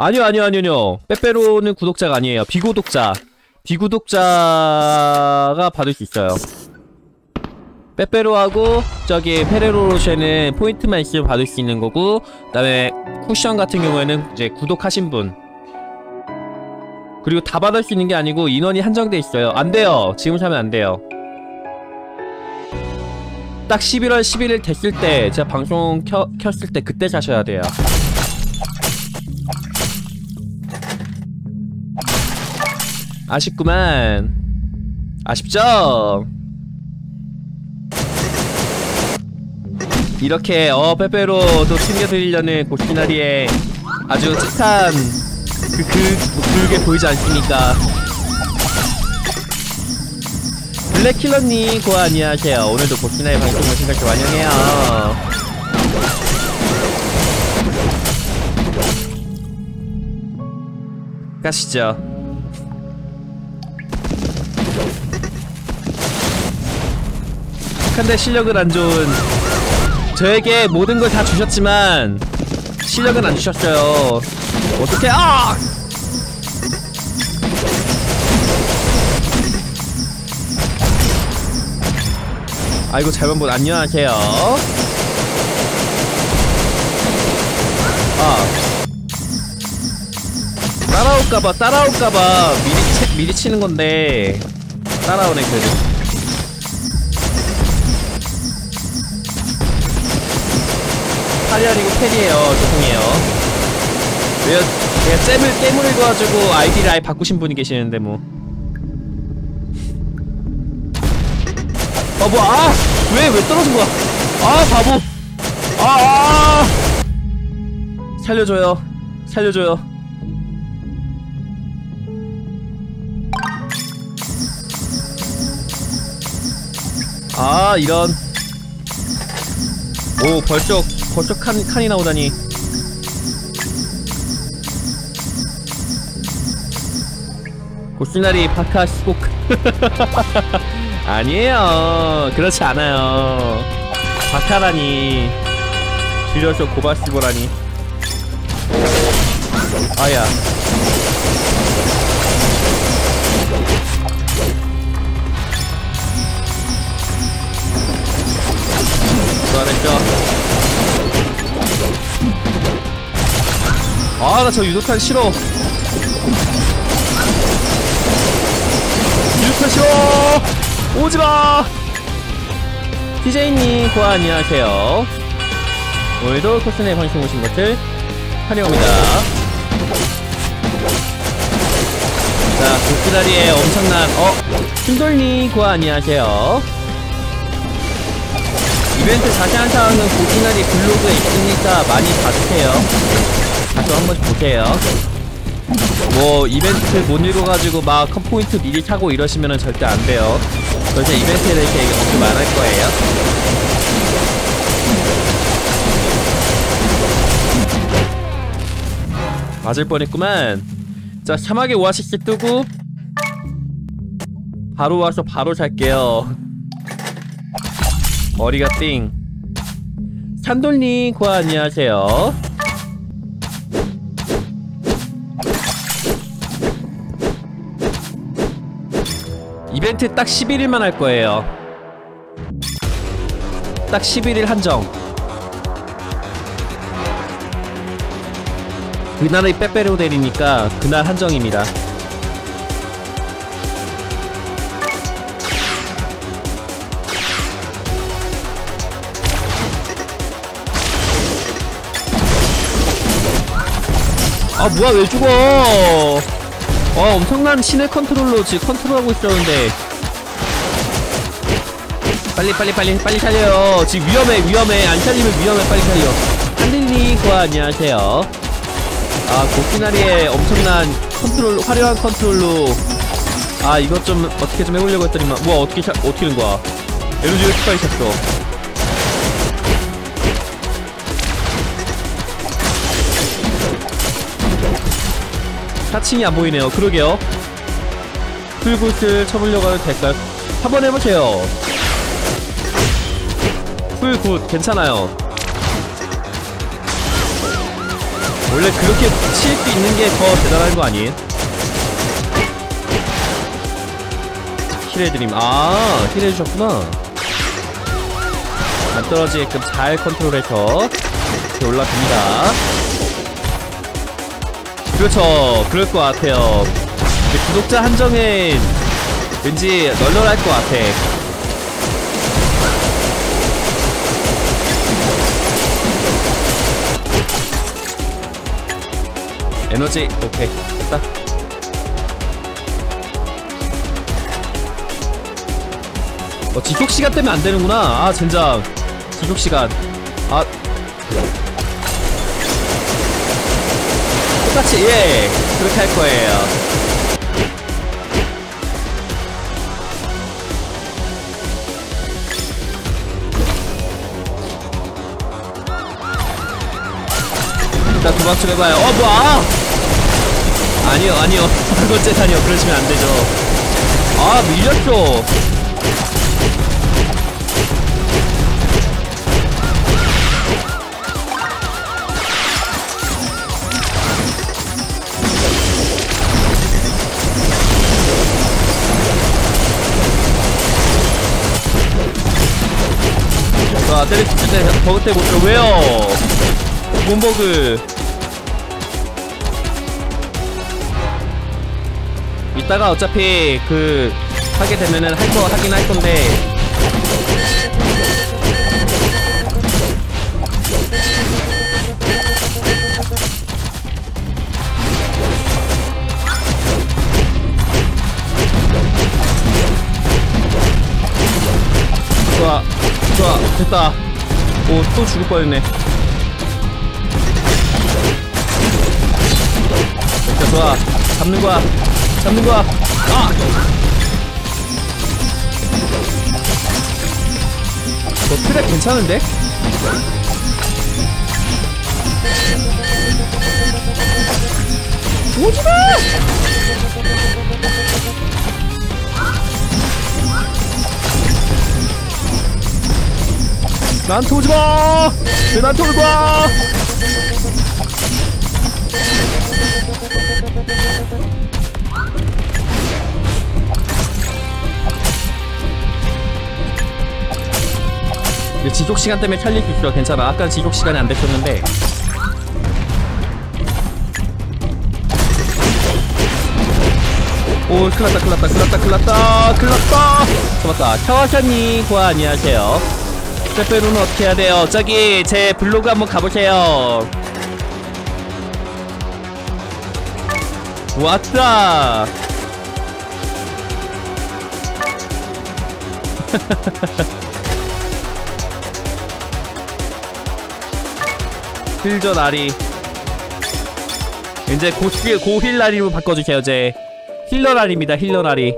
아니요 아니요 아니요. 빼빼로는 구독자가 아니에요. 비구독자. 비구독자가 받을 수 있어요. 빼빼로하고 저기 페레로로쉐는 포인트만 있으면 받을 수 있는 거고 그 다음에 쿠션 같은 경우에는 이제 구독하신 분. 그리고 다 받을 수 있는 게 아니고 인원이 한정돼 있어요. 안 돼요. 지금 사면 안 돼요. 딱 11월 11일 됐을 때 제가 방송 켜, 켰을 때 그때 사셔야 돼요 아쉽구만 아쉽죠? 이렇게 어 빼빼로 또 챙겨드리려는 고시나리의 아주 착한 그, 그, 굵게 보이지 않습니까? 블랙킬러님 고아 안녕하세요 오늘도 고시나의 방송을 생각해 환영해요 가시죠 근데 실력은 안 좋은 저에게 모든 걸 다 주셨지만 실력은 안 주셨어요. 어떻게 아! 아이고 본 안녕하세요. 아. 따라올까봐 따라올까봐 미리 치, 미리 치는 건데 따라오네 그래도 아니고 팬이에요 죄송해요 왜요 제가 잼을 깨물 읽어가지고 아이디를 아예 바꾸신 분이 계시는데 뭐 아, 뭐, 아! 왜, 왜 떨어진 거야? 아, 바보! 아, 아! 살려줘요. 살려줘요. 아, 이런. 오, 벌쩍, 벌쩍 칸, 칸이 나오다니. 고스나리 파카 시곡. 아니에요. 그렇지 않아요. 바카라니. 줄여서 고바시보라니. 아야. 잘했죠. 아, 나 저 유도탄 싫어. 유도탄 싫어! 오지마! DJ님, 고아 안녕하세요. 오늘도 코스네 방송 오신 것을 환영합니다. 자, 도끼다리에 엄청난, 어? 신돌님, 고아 안녕하세요. 이벤트 자세한 사항은 고기나리 블로그에 있으니까 많이 봐주세요. 가서 한번 보세요. 뭐 이벤트 못 읽어가지고 막 컴포인트 미리 타고 이러시면은 절대 안 돼요. 그래서 이벤트에 대해서 얘기 엄청 많을 거예요. 맞을 뻔했구만. 자 사막의 오아시스 뜨고 바로 와서 바로 살게요. 머리가 띵. 산돌님 고하 안녕하세요. 이벤트 딱 11일만 할 거예요. 딱 11일 한정. 그날의 빼빼로 데리니까 그날 한정입니다. 아 뭐야 왜 죽어 와 엄청난 신의 컨트롤로 지금 컨트롤하고 있었는데. 빨리 빨리 빨리 빨리 살려요. 지금 위험해 위험해. 안 살리면 위험해. 빨리 살려. 한릴리 고하 안녕하세요. 아 고키나리의 엄청난 컨트롤 화려한 컨트롤로. 아 이것 좀 어떻게 좀 해보려고 했더니만. 뭐 어떻게 차, 어떻게 된 거야? 에너지 왜 이렇게 빨리 찼어 사칭이 안 보이네요. 그러게요. 풀굿을 쳐보려고 해도 될까요? 한번 해보세요. 풀굿 괜찮아요. 원래 그렇게 칠 수 있는 게 더 대단한 거 아니에요? 힐해드림 아 힐해주셨구나 안 떨어지게끔 잘 컨트롤해서 이렇게 올라갑니다 그렇죠. 그럴 것 같아요. 구독자 한정은 왠지 널널할 것 같아. 에너지 오케이. 됐다. 어 지속시간 때문에 안되는구나. 아 젠장. 지속시간. 아 똑같이 예 그렇게 할 거예요. 일단 도박 좀 해봐요. 어 뭐야? 아니요 아니요. 그것 재산이요 그러시면 안 되죠. 아 밀렸죠 자 때릴 때 버그 때못 들어. 왜요? 몸버그? 이따가 어차피 그 하게 되면은 할 거 하긴 할 건데. 좋아 좋아 됐다 오 또 죽을 뻔했네 됐다 좋아 잡는 거야 잡는 거야 아! 너 트랩 괜찮은데? 오지마! 나한테 오지 마! 왜 나한테 올 거야! 지속 시간 때문에 탈릴 수 있어 괜찮아. 아까 지속 시간이 안 됐었는데. 오 큰일났다 큰일났다 큰일났다 큰일났다 큰일났다. 잡았다. 켜샤니 고아 안녕하세요 빼빼로는 어떻게 해야 돼요? 저기 제 블로그 한번 가보세요. 왔다. 힐전 아리. 이제 고힐 아리로 바꿔주세요 제. 힐러 아리입니다 힐러 아리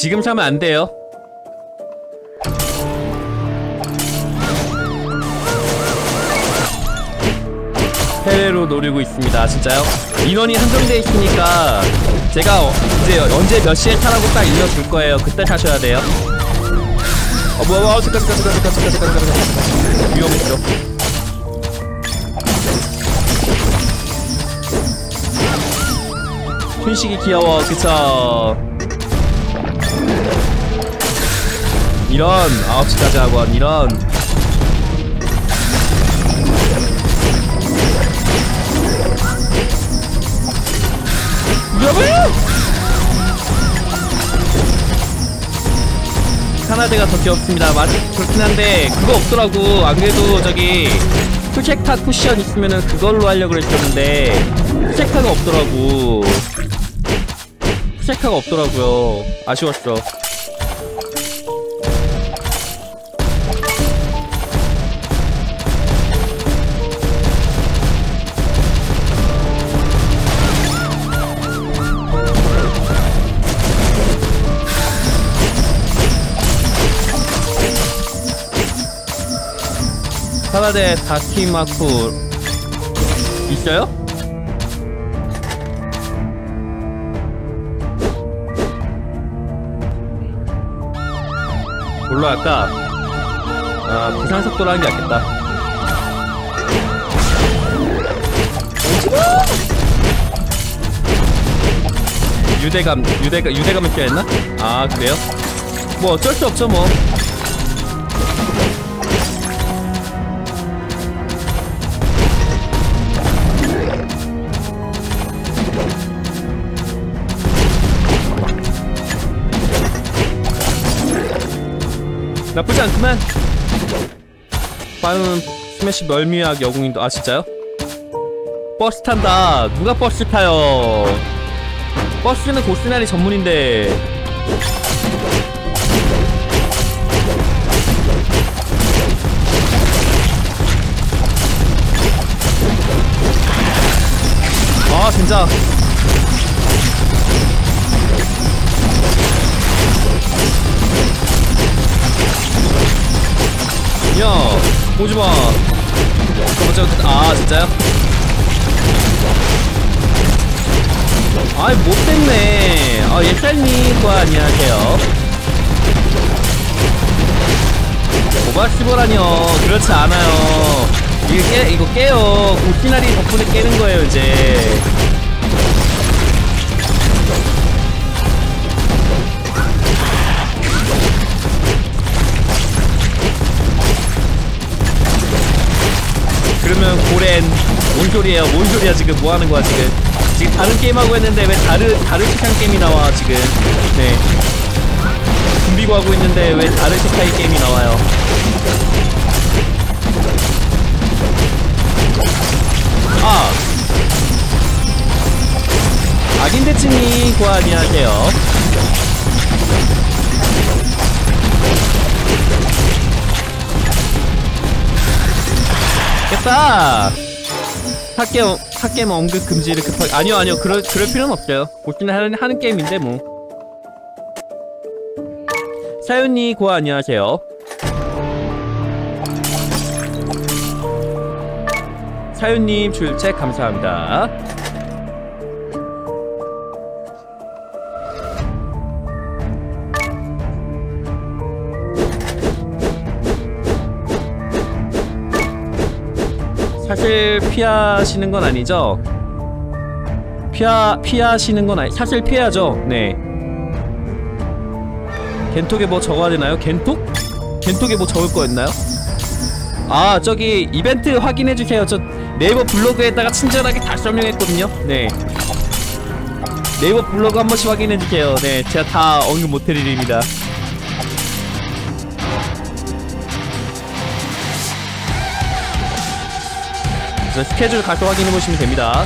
지금 사면 안 돼요. 해외로 노리고 있습니다. 진짜요? 인원이 한정돼 있으니까 제가 어- 이제 언제 몇 시에 타라고 딱 일러줄 거예요. 그때 타셔야 돼요. 어 뭐야 뭐야 잠깐 잠깐 잠깐 잠깐 잠깐 잠깐 잠깐 잠깐. 위험했어 춘식이 귀여워. 그쵸 이런 9시까지 학원 이런 여보요 카나데가 더 귀엽습니다. 맞 그렇긴 한데 그거 없더라고. 안 그래도 저기 푸sek타 쿠션 있으면은 그걸로 하려고 그랬었는데 푸sek타가 없더라고. 푸sek타가 없더라고요. 아쉬웠어. 카나데 다키마쿠 있어요? 뭘로 할까? 아 부상 속도라는 게 낫겠다 유대감 유대가 유대감을 껴야 했나? 아 그래요? 뭐 어쩔 수 없죠 뭐 나쁘지 않구만. 빠른 스매시 멀미학 여공인도 아 진짜요? 버스 탄다. 누가 버스 타요? 버스는 고스나리 전문인데. 아 진짜 야 오지마. 아 진짜요? 아이 못됐네. 아 예찬님 과 안녕하세요. 오바시보라뇨 그렇지 않아요. 이거 깨 이거 깨요. 고시나리 덕분에 깨는 거예요 이제 고렌 뭔 소리예요 뭔 소리야 지금 뭐 하는 거야 지금? 지금 다른 게임 하고 했는데 왜 다른 다른 시간 게임이 나와 지금? 네. 준비고 하고 있는데 왜 다른 시카이 게임이 나와요? 아! 악인대칭이 고아 안녕하세요 깼다 핫게임, 핫게임 언급 금지를 급하게 아니요 아니요. 그럴, 그럴 필요는 없어요. 고치는 하는, 하는 게임인데 뭐. 사윤이 고아 안녕하세요. 사윤님 출첵 감사합니다 사실 피하시는 건 아니죠? 피하, 피하시는 건 아니, 사실 피해야죠. 네. 겐톡에 뭐 적어야 되나요? 겐톡? 겐톡에 뭐 적을 거였나요? 아, 저기, 이벤트 확인해주세요. 저 네이버 블로그에다가 친절하게 다 설명했거든요. 네. 네이버 블로그 한 번씩 확인해주세요. 네, 제가 다 언급 못해드립니다. 그래서 스케줄 가서 확인해 보시면 됩니다.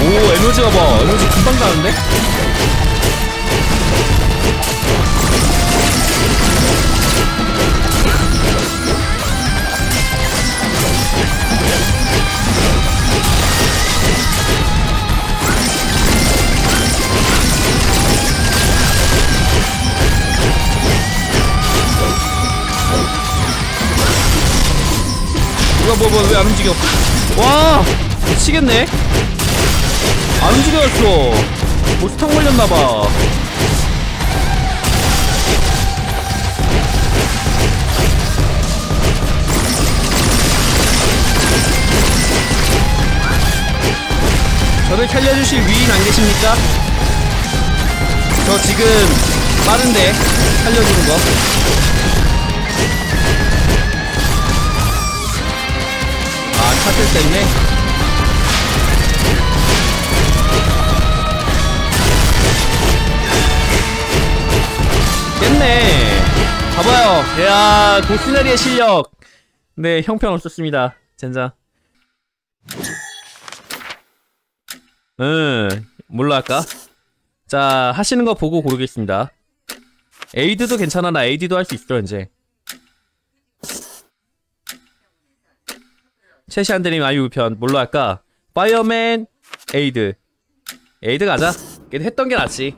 오 에너지가 봐 에너지 금방 가는데? 뭐뭐왜안 움직여? 와 미치겠네. 안 움직였어. 뭐 스탕 걸렸나봐. 저를 살려주실 위인 안 계십니까? 저 지금 빠른데 살려주는 거 아, 차들 때문에? 깼네. 봐봐요. 야, 도시나리의 실력. 네, 형편없었습니다. 젠장. 응, 뭘로 할까? 자, 하시는 거 보고 고르겠습니다. 에이드도 괜찮아. 나 에이드도 할 수 있어, 이제. 셰시안드림 아이유 편 뭘로 할까? 파이어맨 에이드. 에이드 가자. 그래도 했던 게 낫지.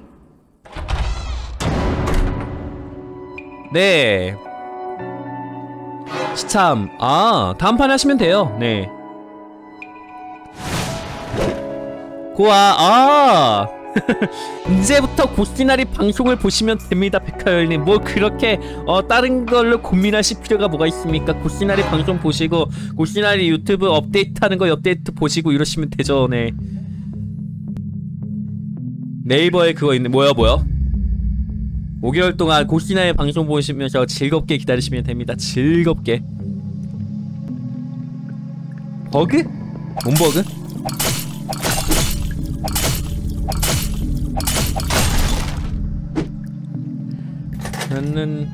네. 시참. 아 다음판에 하시면 돼요. 네. 고아 아! 이제부터 고시나리 방송을 보시면 됩니다, 백화열님. 뭐 그렇게, 어, 다른 걸로 고민하실 필요가 뭐가 있습니까? 고시나리 방송 보시고, 고시나리 유튜브 업데이트 하는 거 업데이트 보시고 이러시면 되죠, 네. 네이버에 그거 있네. 뭐야, 뭐야? 5개월 동안 고시나의 방송 보시면서 즐겁게 기다리시면 됩니다. 즐겁게. 버그? 뭔 버그? 나는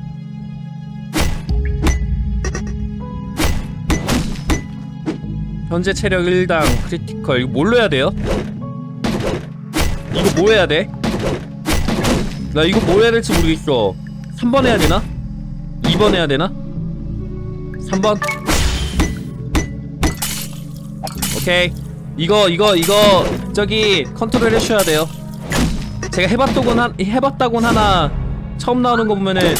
현재 체력 1당 critical 이거 뭘로 해야 돼요? 이거 뭐 해야 돼? 나 이거 뭐 해야 될지 모르겠어 3번 해야 되나? 2번 해야 되나? 3번? 오케이 이거 이거 이거 저기 컨트롤 해주셔야 돼요 제가 해봤다곤 한 해봤다곤 하나 처음 나오는 거 보면은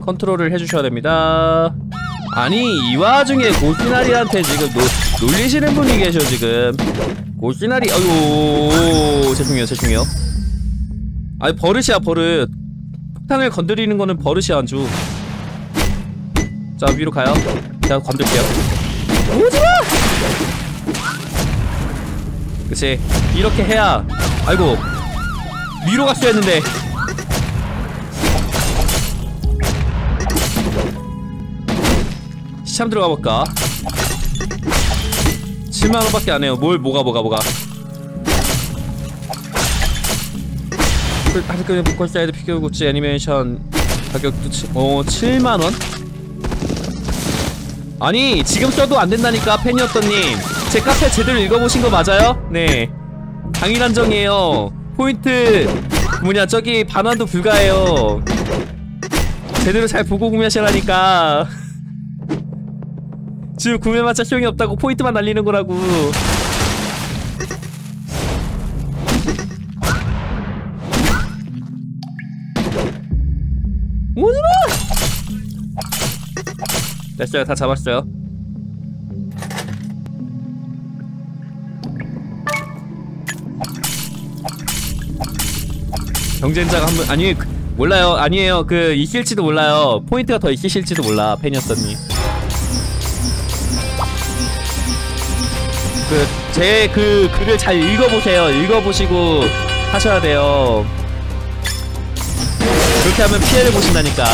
컨트롤을 해주셔야 됩니다. 아니 이 와중에 고시나리한테 지금 노, 놀리시는 분이 계셔 지금. 고시나리 아유 죄송해요 죄송해요. 아니 버릇이야 버릇. 폭탄을 건드리는 거는 버릇이야 안주. 자 위로 가요. 제가 건들게요. 오지마 그치? 이렇게 해야 아이고 위로 갔어야 했는데. 시참 들어가 볼까? 7만원밖에 안해요. 뭘 뭐가 뭐가 뭐가? 하드크림 복권 사이드 피규어 굿즈 애니메이션 가격도 치, 어 7만원? 아니 지금 써도 안된다니까 팬이었던님 제 카페 제대로 읽어보신 거 맞아요? 네. 당일한 정이에요. 포인트. 뭐냐 저기 반환도 불가해요. 제대로 잘 보고 구매하시라니까. 지금 구매마차 소용이 없다고 포인트만 날리는 거라고. 오지마! 됐어요 다 잡았어요 경쟁자가 한 분 아니 그, 몰라요. 아니에요. 그 있을지도 몰라요. 포인트가 더 있으실지도 몰라 팬이었더니. 그제그 글을 잘 읽어보세요. 읽어보시고 하셔야 돼요. 그렇게 하면 피해를 보신다니까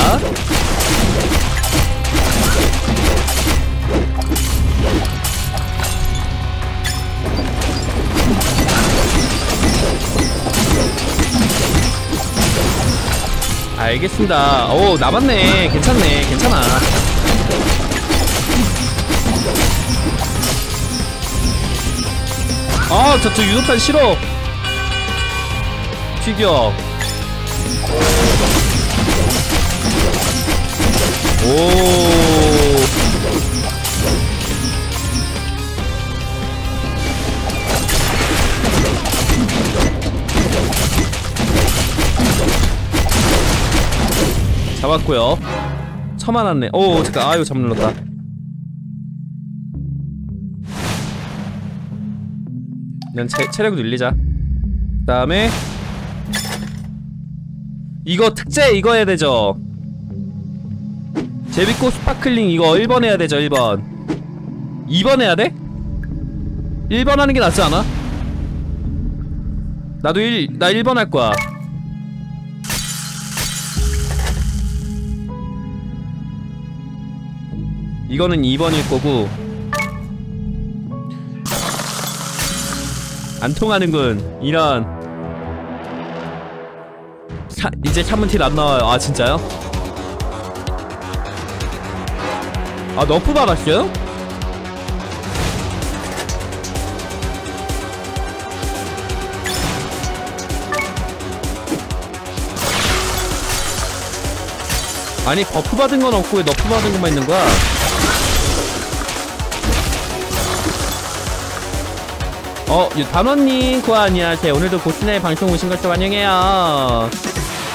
알겠습니다. 오, 남았네. 괜찮네. 괜찮아. 아, 저, 저 유도탄 싫어. 튀겨. 오. 잡았고요. 처만았네. 오 잠깐 아유 잠 눌렀다. 난 체, 체력 늘리자. 그 다음에 이거 특제 이거 해야 되죠. 제비꽃 스파클링 이거 1번 해야 되죠 1번. 2번 해야 돼? 1번 하는 게 낫지 않아? 나도 1, 나 1번 할 거야 이거는 2번일 거고 안 통하는군 이런 사, 이제 샤문틸 안 나와요 아 진짜요? 아 nerf 받았어요? 아니 buff 받은 건 없고 왜 nerf 받은 것만 있는 거야? 어, 유- 단원님, 고 안녕하세요. 오늘도 고스나리 방송 오신 것을 환영해요.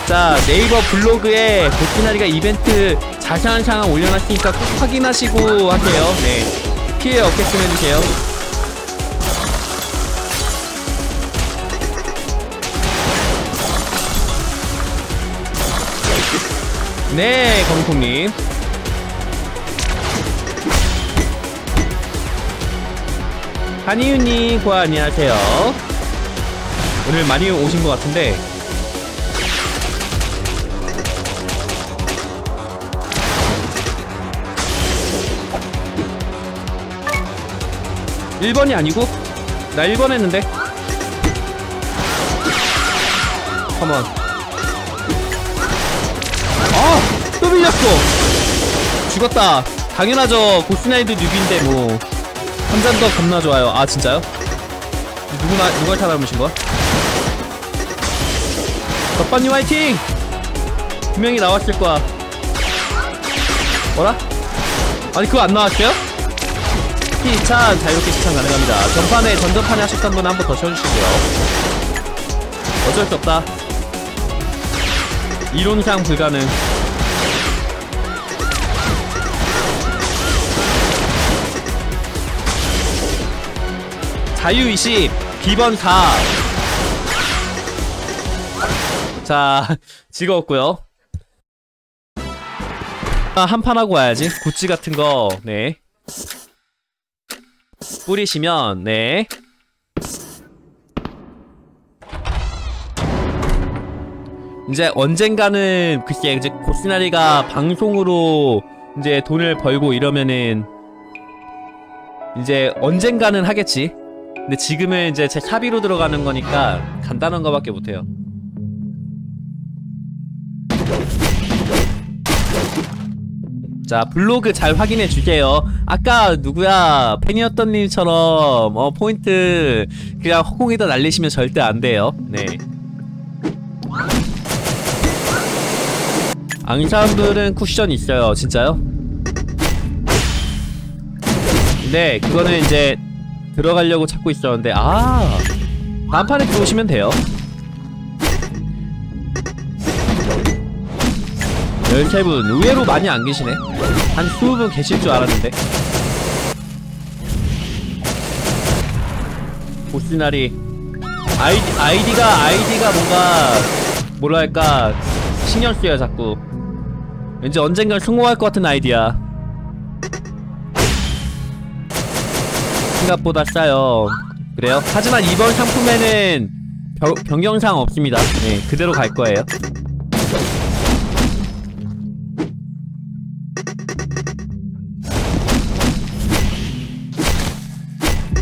자, 네이버 블로그에 고스나리가 이벤트 자세한 상황 올려놨으니까 꼭 확인하시고 하세요. 네. 피해 없게끔 해주세요. 네, 검콩님. 한이유님, 고 안녕하세요. 오늘 많이 오신 것 같은데. 일번이 아니고? 나 1번 했는데. 컴온. 아! 또 밀렸어! 죽었다. 당연하죠. 고스나이드 뉴비인데 뭐. 한 잔 더 겁나 좋아요. 아 진짜요? 누구나 누가 찾아보신 거야? 덕반님 화이팅! 분명히 나왔을 거야. 뭐라? 아니 그거 안 나왔어요? 시찬 자유롭게 시청 가능합니다. 전판에 전전판에 하셨던 분 한 번 더 쳐주실게요. 어쩔 수 없다. 이론상 불가능. 자유 20 비번 4 자, 즐거웠고요. 아, 한판 하고 와야지. 구찌 같은 거, 네. 뿌리시면, 네. 이제 언젠가는 글쎄 이제 고스나리가 방송으로 이제 돈을 벌고 이러면은 이제 언젠가는 하겠지 근데 지금은 이제 제 사비로 들어가는 거니까 간단한 거밖에 못해요. 자 블로그 잘 확인해 주세요. 아까 누구야 팬이었던 님처럼 어 포인트 그냥 허공에다 날리시면 절대 안 돼요. 네. 앙사분들은 쿠션 있어요. 진짜요? 네, 그거는 이제 들어가려고 찾고 있었는데 아 다음판에 들어오시면 돼요. 13분 의외로 많이 안 계시네. 한 20분 계실 줄 알았는데. 보스나리 아이디, 아이디가 아이디가 뭔가 뭐랄까 신경 쓰여 자꾸. 왠지 언젠간 성공할 것 같은 아이디야 생각보다 싸요. 그래요? 하지만 이번 상품에는 벼, 변경사항 없습니다. 네, 그대로 갈 거예요.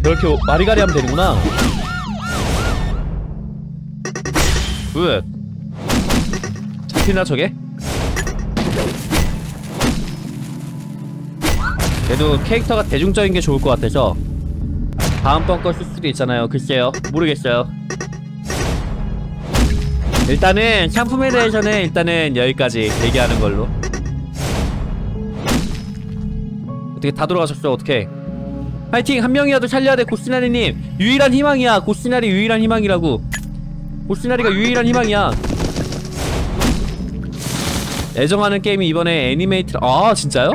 이렇게 마리가리 하면 되는구나. Good. 잡히나 저게? 그래도 캐릭터가 대중적인 게 좋을 것 같아서 다음번 거 쓸 수도 있잖아요. 글쎄요. 모르겠어요. 일단은 상품에 대해서는 일단은 여기까지 얘기하는 걸로. 어떻게 다 돌아가셨어? 어떻게? 파이팅! 한 명이라도 살려야 돼, 고스나리님! 유일한 희망이야! 고스나리 유일한 희망이라고! 고스나리가 유일한 희망이야! 애정하는 게임이 이번에 애니메이트, 아, 진짜요?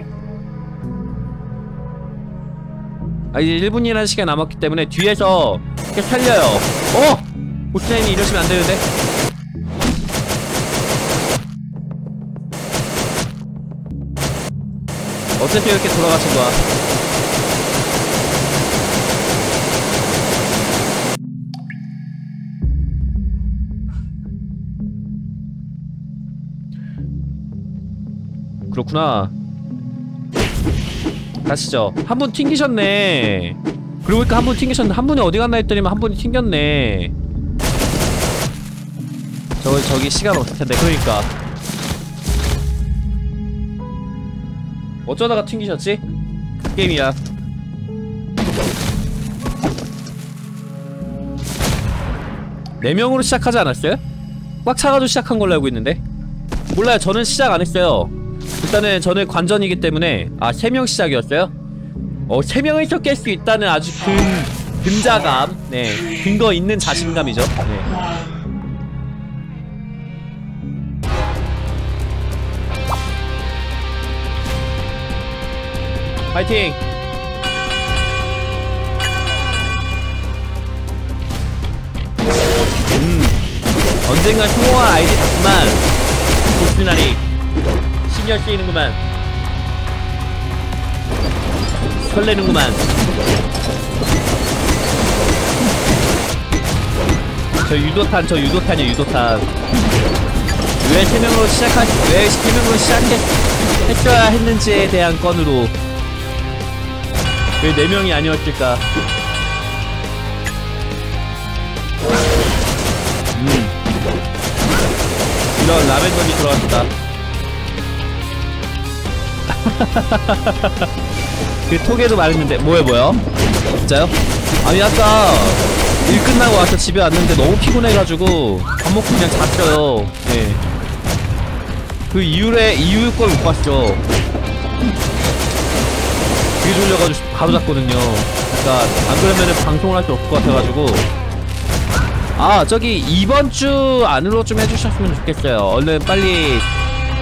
아 이제 1분이라는 시간 남았기 때문에 뒤에서 이렇게 살려요. 어! 보스나인이 이러시면 안되는데? 어차피 이렇게 돌아가신 거야. 그렇구나 가시죠. 한 분 튕기셨네. 그러고 보니까 한 분 튕기셨는데 한 분이 어디 갔나 했더니만 한 분이 튕겼네. 저 저기 시간 없을 텐데. 그러니까. 어쩌다가 튕기셨지? 그 게임이야. 네 명으로 시작하지 않았어요? 꽉 차가지고 시작한 걸로 알고 있는데. 몰라요. 저는 시작 안 했어요 일단은 저는 관전이기 때문에 아 3명 시작이었어요? 어 3명이서 깰 수 있다는 아주 큰 근자감 네 근거 있는 자신감이죠 네. 파이팅! 음, 언젠가 흉오한 아이디 같지만 고스나리 신경 쓰이는구만. 설레는구만. 저 유도탄 저 유도탄이요 유도탄. 왜 세명으로 시작하 왜 세명으로 시작했 했어야 했는지에 대한 건으로. 왜 네 명이 아니었을까? 음. 이런 라벤더니 들어왔다 그 톡에도 말했는데 뭐야 뭐야? 진짜요? 아니 아까 일 끝나고 와서 집에 왔는데 너무 피곤해가지고 밥 먹고 그냥 잤어요 네. 그 이후에 이후 걸못 봤죠 되게 졸려가지고 바로 잤거든요 그니까 안 그러면은 방송을 할 수 없을 것 같아가지고 아 저기 이번 주 안으로 좀 해주셨으면 좋겠어요 얼른 빨리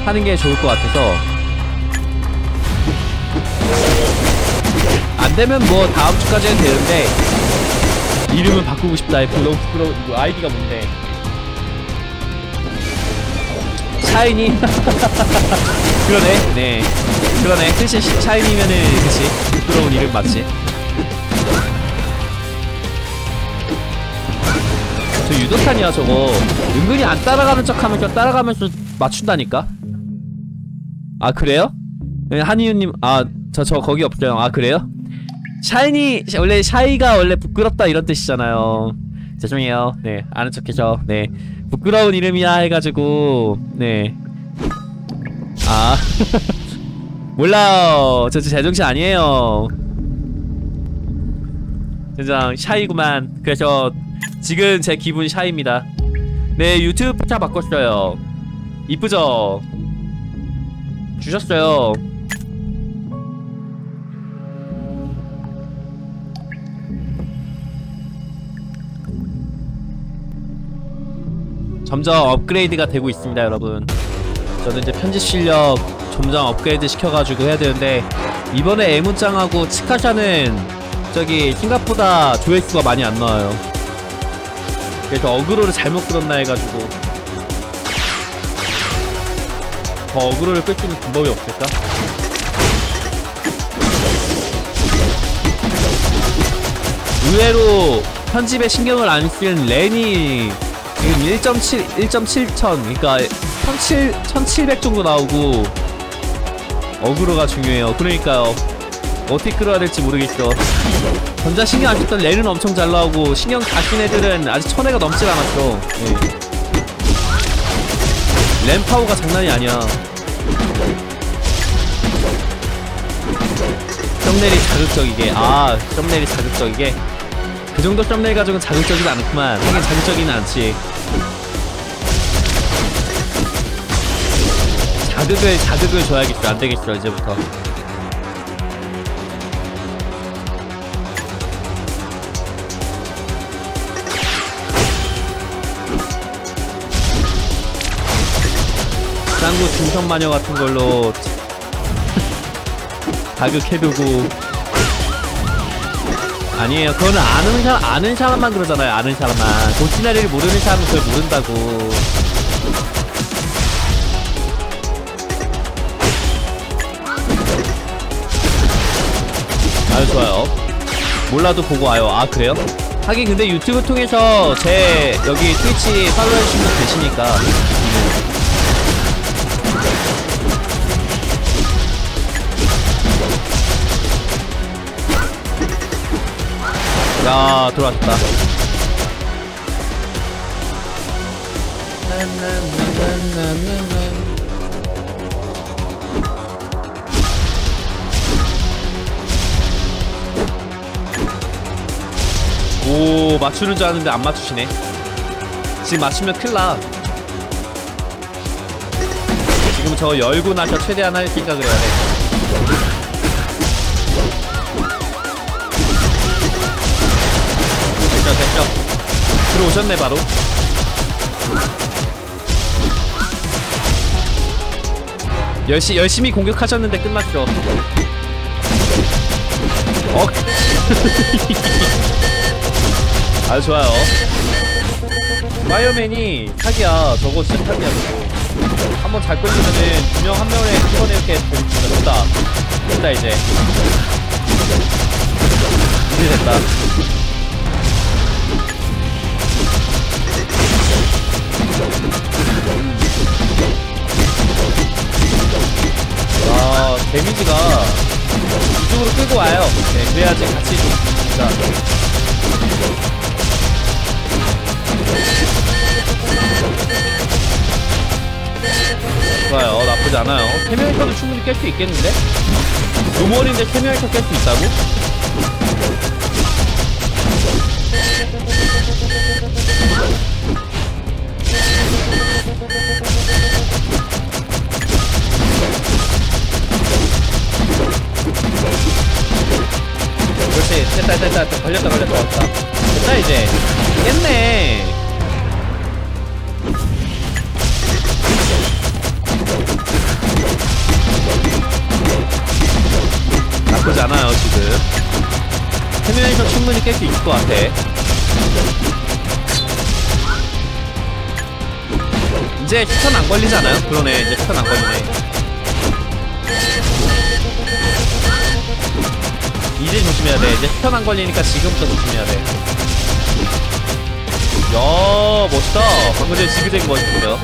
하는 게 좋을 것 같아서 안 되면 뭐 다음 주까지는 되는데 이름을 바꾸고 싶다. 너무 부끄러워 이거 아이디가 뭔데? 샤이니? 그러네. 네. 그러네. 글씨 샤이니면은 그치? 부끄러운 이름 맞지? 저 유도탄이야 저거. 은근히 안 따라가는 척하면서 따라가면서 맞춘다니까? 아 그래요? 네, 한이유님 아저저 거기 없어요 아 그래요? 샤이니 원래 샤이가 원래 부끄럽다 이런 뜻이잖아요. 죄송해요. 네 아는 척해서 네. 부끄러운 이름이야 해가지고 네아. 몰라요. 저 제정신 아니에요. 진짜 샤이구만. 그래서 지금 제 기분 샤이입니다. 네 유튜브 포차 바꿨어요. 이쁘죠? 주셨어요 점점 업그레이드가 되고 있습니다 여러분. 저는 이제 편집 실력 점점 업그레이드 시켜가지고 해야 되는데 이번에 애문짱하고 치카샤는 저기 생각보다 조회수가 많이 안 나와요. 그래서 어그로를 잘못 끌었나 해가지고. 더 어그로를 끌 수 있는 방법이 없을까? 의외로 편집에 신경을 안쓴 렌이 지금 1.7, 1.7천 그니까 1700, 1700 정도 나오고 어그로가 중요해요. 그러니까요. 어떻게 끌어야 될지 모르겠어 전자 신경 안 썼던 렌은 엄청 잘 나오고 신경 다 쓴 애들은 아직 천회가 넘질 않았죠. 예. 렌 파워가 장난이 아니야. 썸네일이 자극적이게. 아 썸네일이 자극적이게? 그 정도 썸네일 가지고는 자극적이지 않구만. 하긴 자극적이는 않지 자극을 자극을 줘야겠어 안 되겠어 이제부터. 짱구 중성 마녀 같은 걸로 자극해두고. 아니에요. 그거는 아는 사람 아는 사람만 그러잖아요. 아는 사람만. 도시나리를 모르는 사람은 그걸 모른다고 아유 좋아요 몰라도 보고 와요 아 그래요? 하긴 근데 유튜브 통해서 제 여기 트위치 팔로우 해주시면 되시니까 야 들어왔다 오 맞추는 줄 아는데 안 맞추시네. 지금 맞추면 큰일나. 지금 저 열고 나서 최대한 할 생각을 해야 돼. 들어오셨네 바로. 열시, 열심히 공격하셨는데 끝났죠. 어 아주 좋아요. 파이어맨이 사기야. 저거 진짜 사기야 저거. 한번 잘 끌리면은 두명한 명에 한 번에 이렇게 진짜 됐다. 됐다 이제. 이제 됐다. 아 데미지가 이쪽으로 끌고 와요. 네 그래야지 같이 좀 진짜 좋아요. 나쁘지 않아요. 캐미얼터도 충분히 깰 수 있겠는데? 노멀인데 캐미얼터 깰 수 있다고? 그렇지. 됐다 됐다 걸렸다. 걸렸다 걸렸다. 됐다 이제. 깼네 않아요 지금. 해면에서 충분히 깰 수 있을 것 같아. 이제 stun 안 걸리잖아요? 그러네 이제 stun 안 걸리네. 이제 조심해야 돼 이제 stun 안 걸리니까 지금부터 조심해야 돼. 야, 멋있다. 방금 전에 지그재그 멋있는데요.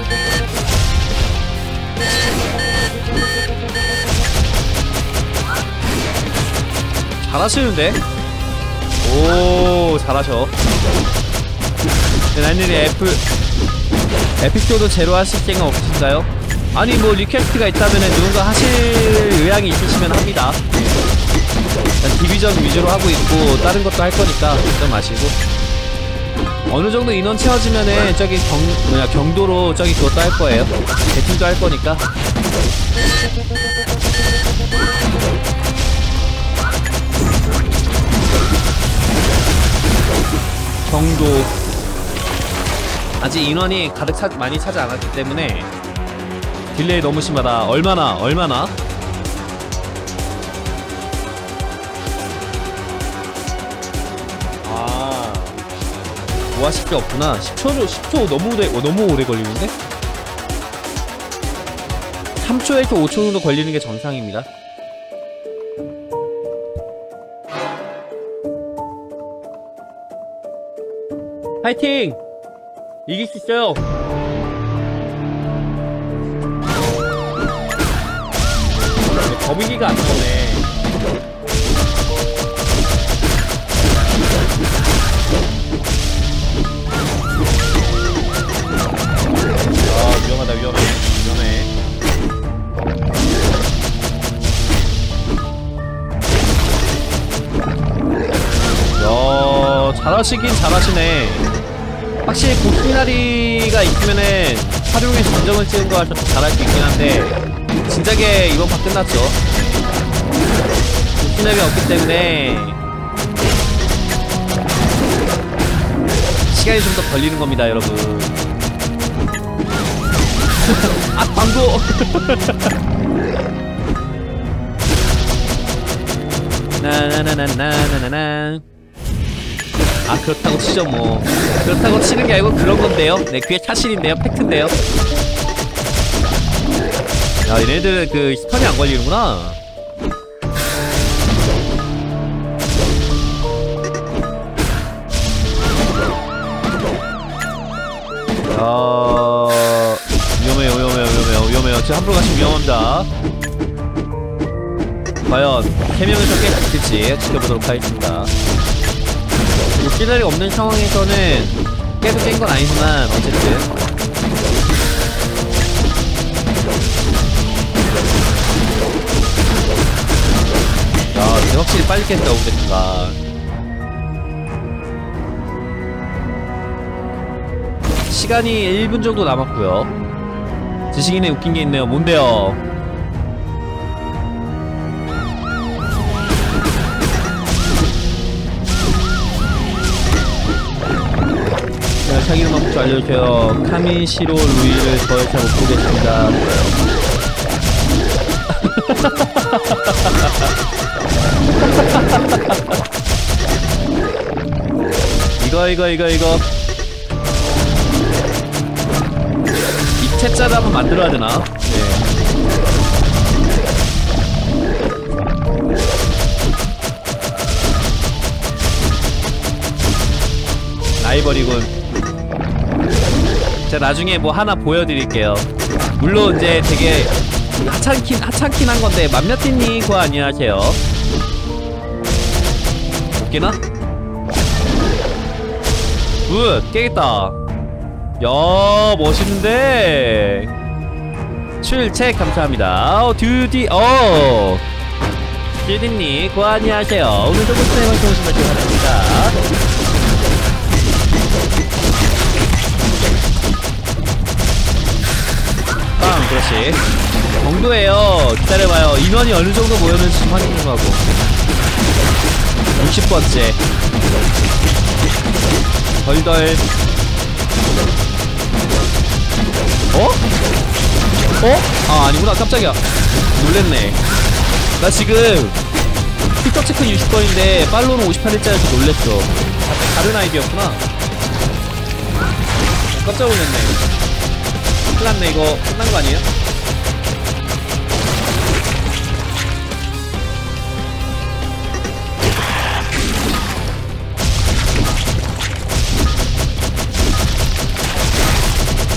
잘하시는데? 오, 잘하셔. 난일이 애플, 에픽도도 제로 하실 생각 없으신가요? 아니, 뭐, 리퀘스트가 있다면 누군가 하실 의향이 있으시면 합니다. 디비전 위주로 하고 있고, 다른 것도 할 거니까, 걱정 마시고. 어느 정도 인원 채워지면은, 저기 경, 뭐냐, 경도로 저기 그것도 할 거예요. 배팅도 할 거니까. 정도. 아직 인원이 가득 차, 많이 차지 않았기 때문에 delay 너무 심하다. 얼마나 얼마나? 아. 5화 10개 없구나. 10초 10초 너무 오래 어, 너무 오래 걸리는데? 3초에서 5초 정도 걸리는 게 정상입니다 파이팅! 이길 수 있어요! 거미기가 안 나오네. 아, 위험하다, 위험해. 위험해. 야, 잘하시긴 잘하시네. 확실히 고스미나리가 있으면은 활용에 점점을 찍은 거 하셔서 잘할 수 있긴 한데 진작에 이번 판 끝났죠. 고스미나리가 없기 때문에 시간이 좀 더 걸리는 겁니다, 여러분. 아, 광고! 나나나나나나나 아 그렇다고 치죠 뭐. 그렇다고 치는 게 아니고 그런 건데요. 네 그게 사실인데요. 팩트인데요. 야 얘네들 그 스턴이 안 걸리는구나. 야 위험해요 위험해요 위험해요 위험해요. 지금 함부로 가시면 위험합니다. 과연 3명에서 깰수 있을지 지켜보도록 하겠습니다 시달이 없는 상황에서는 깨도 깬건 아니지만 어쨌든. 야 근데 확실히 빨리 깼다 오겠다 시간이 1분 정도 남았고요. 지식인의 웃긴 게 있네요. 뭔데요 한번 알려주세요. 카미시로 루이를 더 이상 못 보겠습니다. 이거 이거 이거 이거 이 채자를 한번 만들어야 되나? 네. 라이벌이군. 제가 나중에 뭐 하나 보여드릴게요. 물론 이제 되게 하찮긴 하찮긴 한 건데 맘야띠님 그 안녕하세요. 웃기나? 굿 깨겠다. 야 멋있는데. 출첵 감사합니다. 어, 드디 어. 드디님 그 안녕하세요. 오늘도 무슨 방송 오신 말씀 바랍니다. 그렇지. 정도예요. 기다려봐요. 인원이 어느 정도 모였는지 좀 확인 좀 하고. 60번째. 덜덜. 어? 어? 아 아니구나. 깜짝이야. 놀랬네. 나 지금 틱톡 체크 60번인데 팔로우는 58일째여서 놀랬어. 다- 다른 아이디였구나. 어, 깜짝 놀랐네 큰일났네 이거. 끝난 거 아니에요?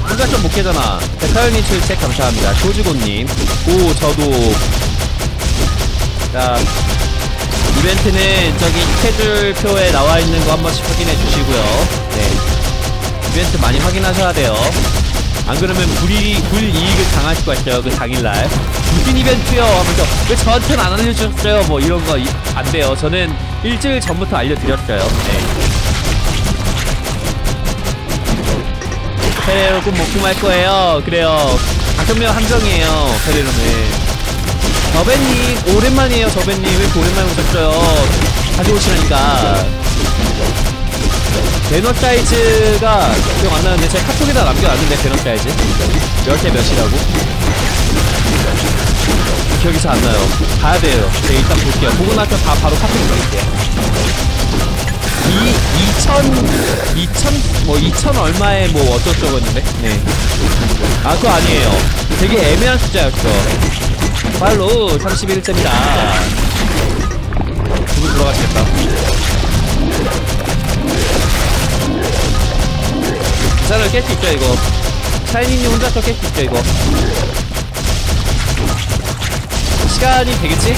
혼자 좀 못깨잖아. 백하연님 출첵 감사합니다. 조지고님. 오 저도. 자 이벤트는 저기 스케줄표에 나와있는 거 한 번씩 확인해 주시고요. 네. 이벤트 많이 확인하셔야 돼요 안 그러면 불이, 불이익을 당할 수가 있어요 그 당일날. 무슨 이벤트요? 하면서 왜 저한테는 안 알려주셨어요? 뭐 이런 거 안 돼요. 저는 일주일 전부터 알려드렸어요. 네. 페레로 꼭 목숨할 거예요. 그래요. 명 함정이에요 페레로는 저벤님 오랜만이에요 저벤님. 왜 오랜만에 오셨어요? 다시 오시라니까 배너 사이즈가 기억 안 나는데 제가 카톡에다 남겨놨는데 배너 사이즈. 몇개 몇이라고? 기억이 잘 안 나요. 가야 돼요. 네 일단 볼게요. 보고 나서 다 바로 카톡 보낼게요. 이 2000, 2000, 뭐 2000 얼마에 뭐 어쩌저쩌고 했는데? 네. 아 그거 아니에요. 되게 애매한 숫자였어 팔로 31일째입니다. 두분 들어가시겠다 기사를 깰 수 있죠 이거? 샤이니님 혼자서 깰 수 있죠 이거? 시간이 되겠지?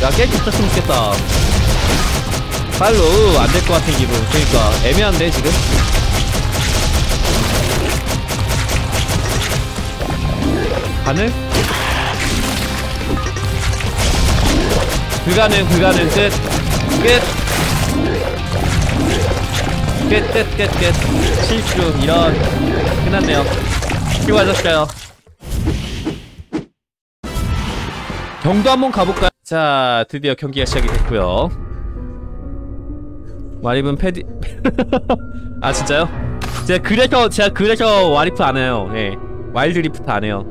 야 깰 수 있었으면 좋겠다. 빨로 안될 것 같은 기분. 그러니까 애매한데 지금? 가능? 불가능 불가능. 끝. 끝! 끝 끝 끝 끝. 실수 이런. 끝났네요. 수고하셨어요. 경도 한번 가볼까요? 자 드디어 경기가 시작이 됐고요. 와리분 패디 아 진짜요? 제가 그래서 제가 그래서 와리프 안 해요. 예 와일드리프트 안 해요.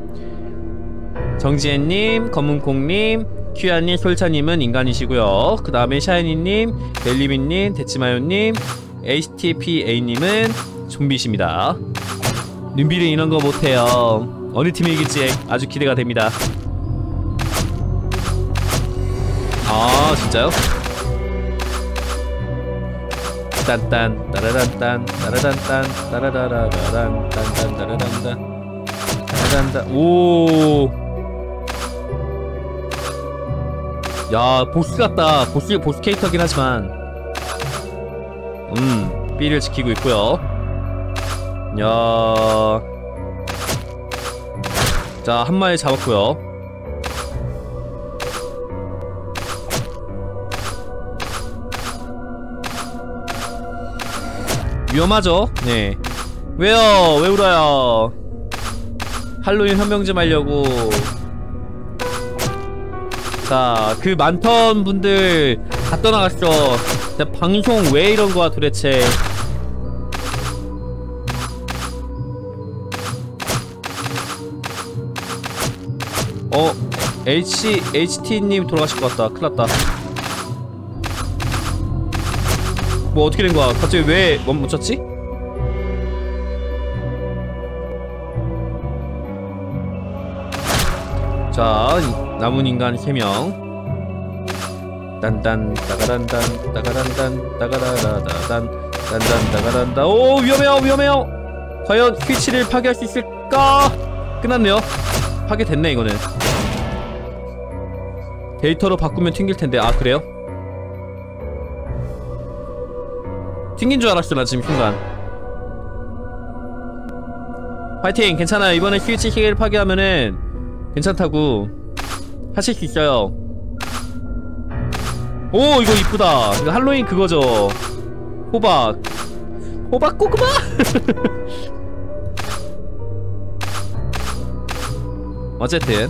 정지혜님 검은콩님 큐야님 솔차님은 인간이시고요 그 다음에 샤이니님 벨리빈님 데치마요님 HTPA님은 좀비십니다 눈비는 이런 거 못해요 어느 팀이 이길지 아주 기대가 됩니다 아 진짜요? 딴딴 따라란딴 따라란딴 따라라라란 딴딴 따라란딴 따라란딴 오. 야 보스 같다 보스 보스 캐릭터긴 하지만 음 B를 지키고 있고요 야. 자, 한 마리 잡았고요. 위험하죠? 네. 왜요? 왜 울어요? 할로윈 현명 좀 하려고. 자, 그 많던 분들 다 떠나갔어. 진짜 방송 왜 이런 거야 도대체. 어, H, HT님 돌아가실 것 같다. 큰일 났다. 뭐 어떻게 된 거야? 갑자기 왜 멈췄지? 자, 이- 남은 인간 3명. 딴딴 따가란단 따가란단 따가라라단 딴딴 따가란다. 오 위험해요 위험해요. 과연 스위치를 파괴할 수 있을까? 끝났네요. 파괴됐네 이거는. 데이터로 바꾸면 튕길 텐데. 아 그래요? 튕긴 줄 알았어 나 지금 순간. 파이팅! 괜찮아요. 이번에 스위치 시계를 파괴하면은 괜찮다고 하실 수 있어요. 오 이거 이쁘다. 이거 할로윈 그거죠. 호박. 호박 꼬그마? 어쨌든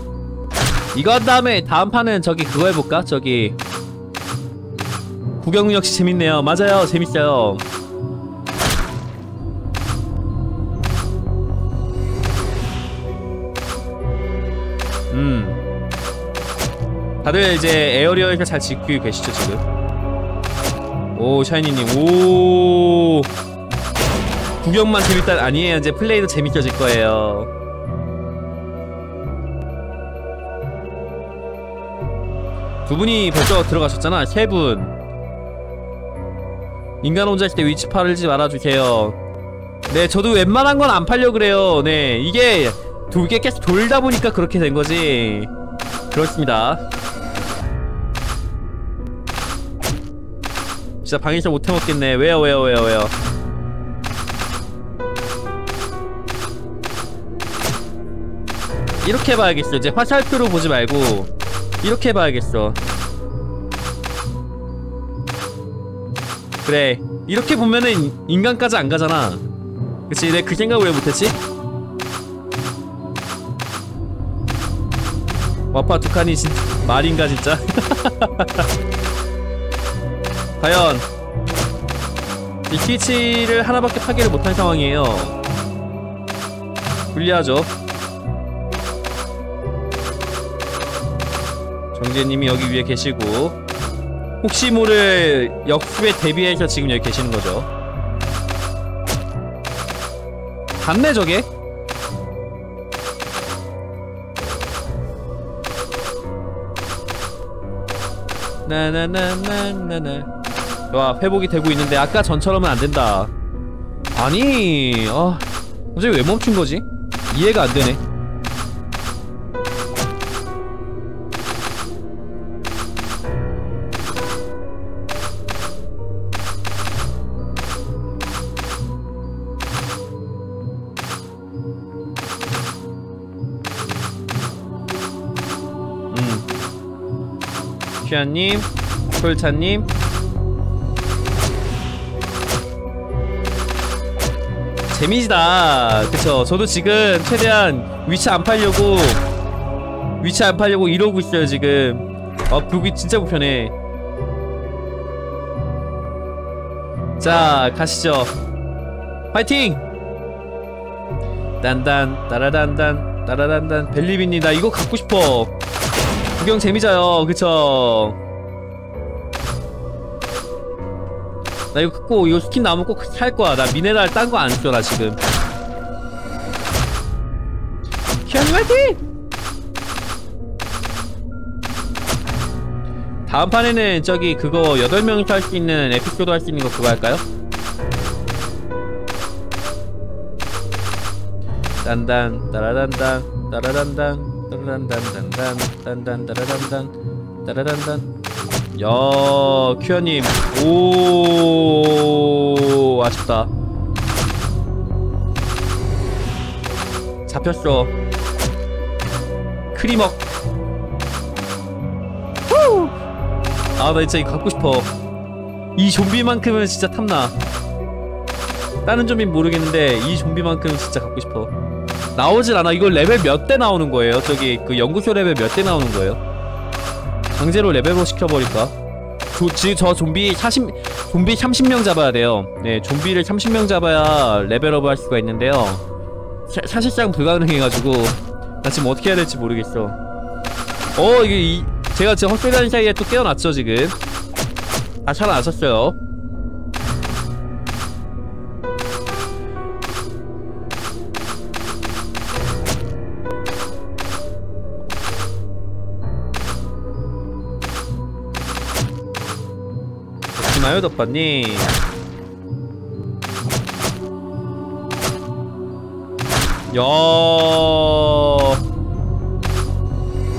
이거 한 다음에 다음 판은 저기 그거 해볼까? 저기 구경 역시 재밌네요. 맞아요. 재밌어요. 음 다들 이제 에어리어에서 잘 지키고 계시죠 지금? 오 샤이니님 오. 구경만 재밌다 아니에요. 이제 플레이도 재밌어질 거예요. 두 분이 벌써 들어가셨잖아 세분. 인간 혼자 있을 때 위치 팔지 말아주세요. 네 저도 웬만한 건 안 팔려 그래요. 네 이게 두개 계속 돌다 보니까 그렇게 된 거지. 그렇습니다 진짜 방에서 못 해먹겠네. 왜요 왜요 왜요 왜요? 이렇게 해봐야겠어. 이제 화살표로 보지 말고 이렇게 해봐야겠어. 그래. 이렇게 보면은 인간까지 안 가잖아. 그치? 내가 그 생각을 왜 못했지? 와파 두 칸이 진 말인가 진짜 과연 이 스위치를 하나밖에 파괴를 못한 상황이에요. 불리하죠? 정재님이 여기 위에 계시고 혹시 모를 역습에 대비해서 지금 여기 계시는 거죠? 갔네 저게? 나나나나나나 와 회복이 되고 있는데 아까 전처럼은 안 된다. 아니 아 갑자기 왜 멈춘 거지? 이해가 안 되네. 음. 슈아님 솔차님 재미지다. 그쵸? 저도 지금 최대한 위치 안 팔려고 위치 안 팔려고 이러고 있어요 지금. 아 보기 진짜 불편해. 자 가시죠. 파이팅! 딴딴 따라단단 따라단단. 나 이거 갖고 싶어. 구경 재미져요. 그쵸 나 이거 꼭 이거 스킨 나오면 꼭 살 거야 나 미네랄 딴 거안써나 지금 키아니 화이팅! 다음 판에는 저기 그거 8명이서 할 수 있는 에피소드 할수 있는 거 그거 할까요? 딴딴 따라단단 따라단단 따라단단단단 딴딴 따라단단 따라단단 야 큐어님. 오 아쉽다. 잡혔어. 크리먹 아나 진짜 이거 갖고 싶어. 이 좀비만큼은 진짜 탐나. 다른 좀비 모르겠는데 이 좀비만큼은 진짜 갖고 싶어. 나오질 않아. 이거 레벨 몇 대 나오는 거예요? 저기 그 연구소 레벨 몇 대 나오는 거예요 강제로 레벨업 시켜버릴까? 조, 지금 저 좀비 40, 좀비 30명 잡아야 돼요. 네, 좀비를 30명 잡아야 레벨업을 할 수가 있는데요. 사, 사실상 불가능해가지고 나 지금 어떻게 해야 될지 모르겠어. 어, 이게 이, 제가 지금 헛소리 하는 사이에 또 깨어났죠, 지금. 아, 살아나셨어요. 좋나요, 덕반님? 야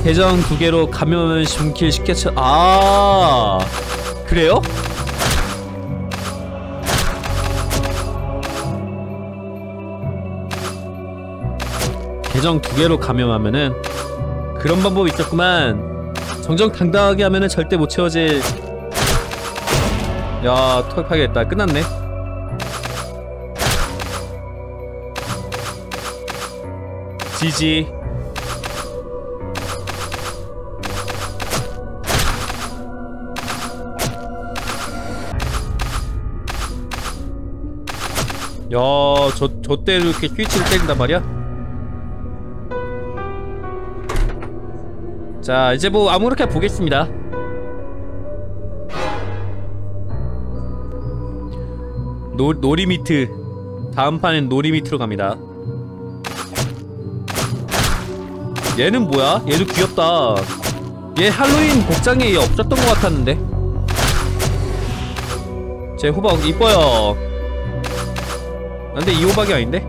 계정 두 개로 감염을 중킬 시켜쳐 아 그래요? 계정 두 개로 감염하면은 그런 방법이 있었구만 정정당당하게 하면은 절대 못 채워질 야 털파겠다 끝났네 지지 야, 저, 저 때로 이렇게 스위치를 때린단 말이야? 자, 이제 뭐 아무렇게 보겠습니다. 노, 노리미트. 다음 판엔 노리미트로 갑니다. 얘는 뭐야? 얘도 귀엽다. 얘 할로윈 복장에 없었던 것 같았는데. 제 호박 이뻐요. 근데 이 호박이 아닌데?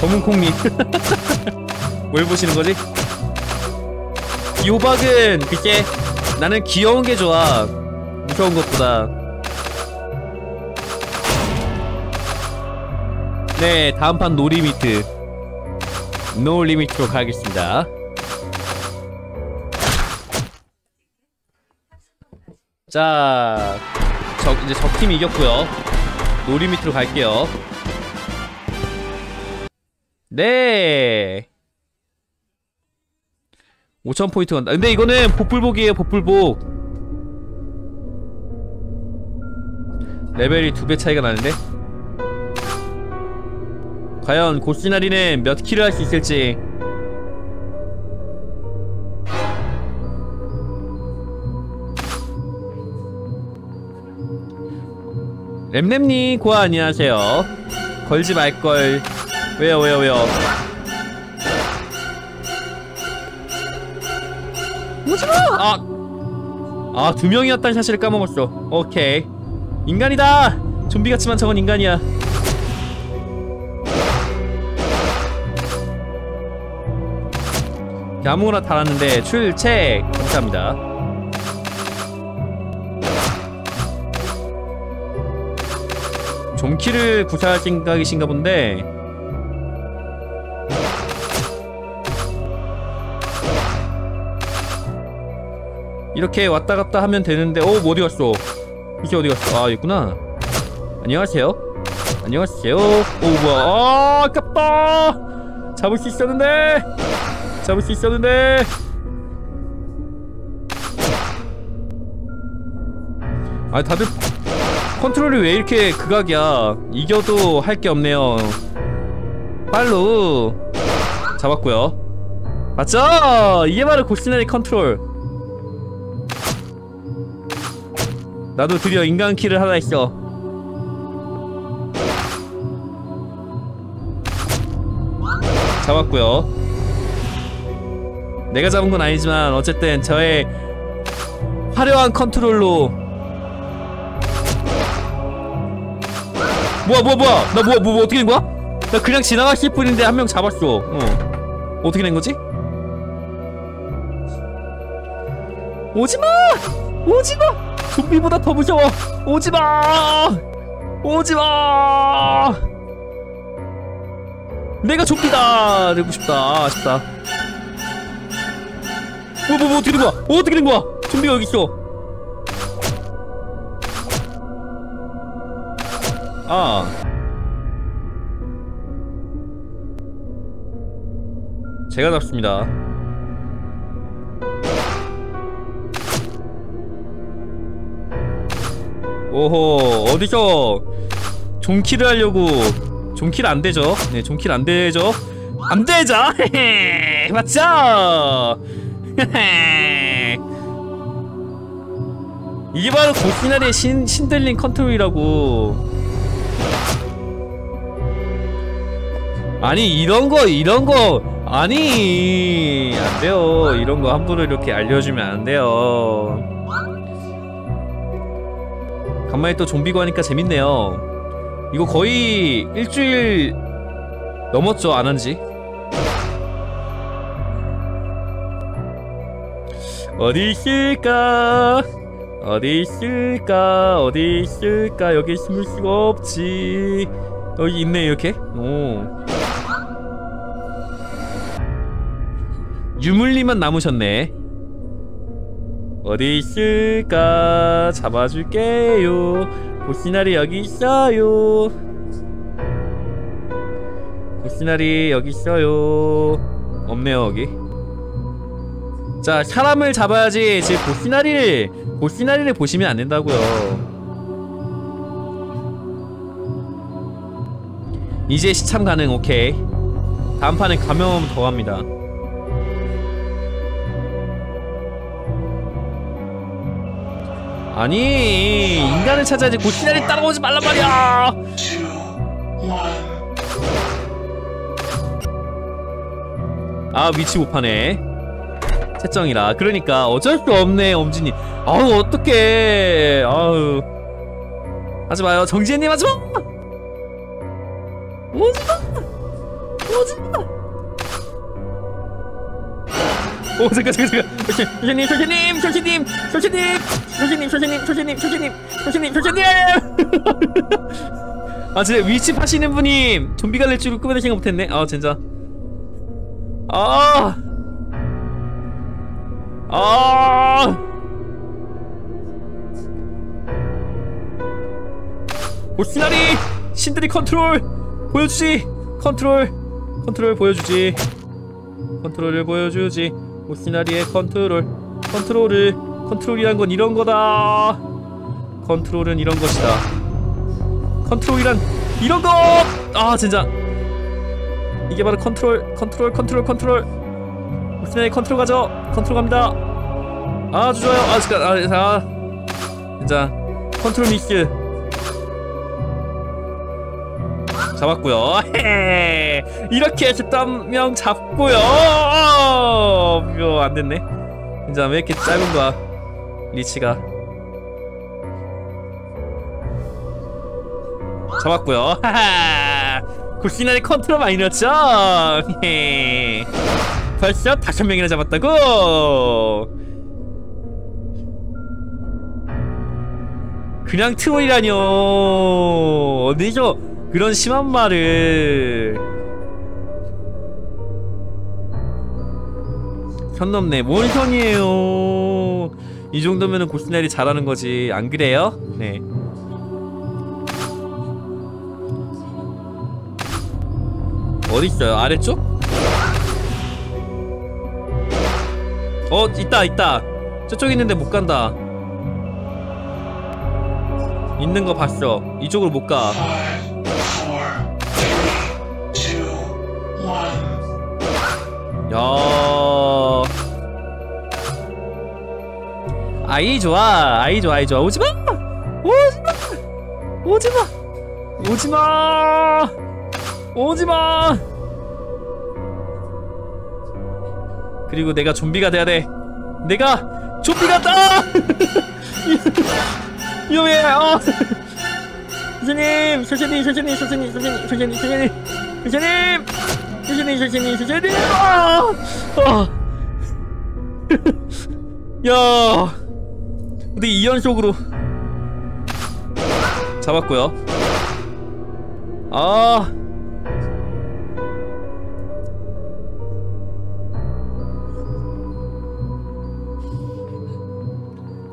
검은 콩미. 뭘 보시는 거지? 이 호박은 글쎄 나는 귀여운 게 좋아. 무서운 것보다. 네, 다음 판 no limit. no limit로 가겠습니다. 자, 저, 이제 적팀 이겼고요. no limit로 갈게요. 네. 5,000포인트 간다. 근데 이거는 복불복이에요, 복불복. 레벨이 두 배 차이가 나는데? 과연 고시나리는 몇 킬을 할 수 있을지. 램램님 고아 안녕하세요. 걸지 말걸. 왜요 왜요 왜요? 오지마 아! 아 두 명이었다는 사실을 까먹었어. 오케이. 인간이다! 좀비 같지만 저건 인간이야 아무거나 달았는데 출첵 감사합니다. 좀키를 구사할 생각이신가 본데. 이렇게 왔다 갔다 하면 되는데 오 어디 갔어? 이제 어디 갔어? 아 있구나. 안녕하세요. 안녕하세요. 오 뭐야. 아 아깝다. 잡을 수 있었는데 잡을 수 있었는데. 아 다들 컨트롤이 왜 이렇게 극악이야? 이겨도 할 게 없네요. 빨로 잡았고요. 맞죠? 이게 바로 고시나리 컨트롤. 나도 드디어 인간 키를 하나 했어. 잡았고요 내가 잡은 건 아니지만 어쨌든 저의 화려한 컨트롤로 뭐야 뭐야 뭐야 나 뭐야 뭐, 뭐 어떻게 된 거야? 나 그냥 지나갔을 뿐인데 한 명 잡았어 어 어떻게 된 거지? 오지마! 오지마! 좀비보다 더 무서워! 오지마! 오지마! 내가 좀비다! 되고 싶다 아쉽다 뭐, 뭐, 뭐, 어떻게 된 거야? 어, 어떻게 된 거야? 좀비가 여기 있어. 아. 제가 잡습니다. 오호, 어디서 종키를 하려고. 종킬 안 되죠? 네, 종킬 안 되죠? 안 되죠? 맞죠? 이게 바로 고키나리의 신, 신들린 컨트롤이라고. 아니 이런 거 이런 거. 아니 안 돼요. 이런 거 함부로 이렇게 알려주면 안 돼요. 간만에 또 좀비고 하니까 재밌네요. 이거 거의 일주일 넘었죠 안 한지 어디 있을까? 어디 있을까? 어디 있을까? 여기 숨을 수가 없지. 여기 있네 이렇게? 오. 유물리만 남으셨네. 어디 있을까? 잡아줄게요. 보시나리 여기 있어요. 보시나리 여기 있어요. 없네요 여기 자 사람을 잡아야지. 지금 보시나리를 보시나리를 보시면 안 된다고요. 이제 시참 가능 오케이. 다음 판에 감염 더 갑니다. 아니 인간을 찾아야지. 고시나리 따라오지 말란 말이야. 아 위치 못파네 채정이라. 그러니까 어쩔 수 없네 엄진이 아우 어떡해. 아우. 하지마요. 정지혜님 하지마! 오지마! 오지마! 오 잠깐 잠깐 잠깐. 교수님 교수님 교수님 교수님 교수님 교수님 교수님 교수님 교수님 교수님! 아 진짜 위치 파시는 분이 좀비 갈릴 줄을 꿈에도 생각 못했네. 아 진짜 아 아. 고시나리 신들이 컨트롤 보여주지. 컨트롤 컨트롤 보여주지. 컨트롤을 보여주지. 고시나리의 컨트롤. 컨트롤을 컨트롤이란 건 이런 거다. 컨트롤은 이런 것이다. 컨트롤이란 이런 것 아 진짜. 이게 바로 컨트롤 컨트롤 컨트롤 컨트롤 고시나리 컨트롤 가죠. 컨트롤 갑니다. 아주 좋아요. 아 잠깐 아, 아 진짜 컨트롤 미스 잡았고요. 이렇게 해서 땀명 잡고요. 어, 안됐네. 진짜 왜 이렇게 짧은 거야 리치가. 잡았고요. 굴신나리 컨트롤 많이 넣었죠 벌써 다섯 명이나 잡았다고 그냥 트롤이라뇨 어디죠 그런 심한 말을 선 넘네 뭔 선이에요 이 정도면은 고스날이 잘하는 거지 안 그래요? 네 어디 있어요? 아래쪽? 어 있다 있다. 저쪽 있는데 못 간다. 있는 거 봤어. 이쪽으로 못가. 야. 아이 좋아. 아이 좋아 아이 좋아. 오지마! 오지마! 오지마! 오지마! 오지마 그리고 내가 좀비가 돼야 돼 내가 좀비 같다 위험해 어 선생님 선생님 선생님 선생님 선생님 선생님 선생님 선생님 조심히 조심히 조심히 아! 아! 야 근데 2연속으로 잡았고요 아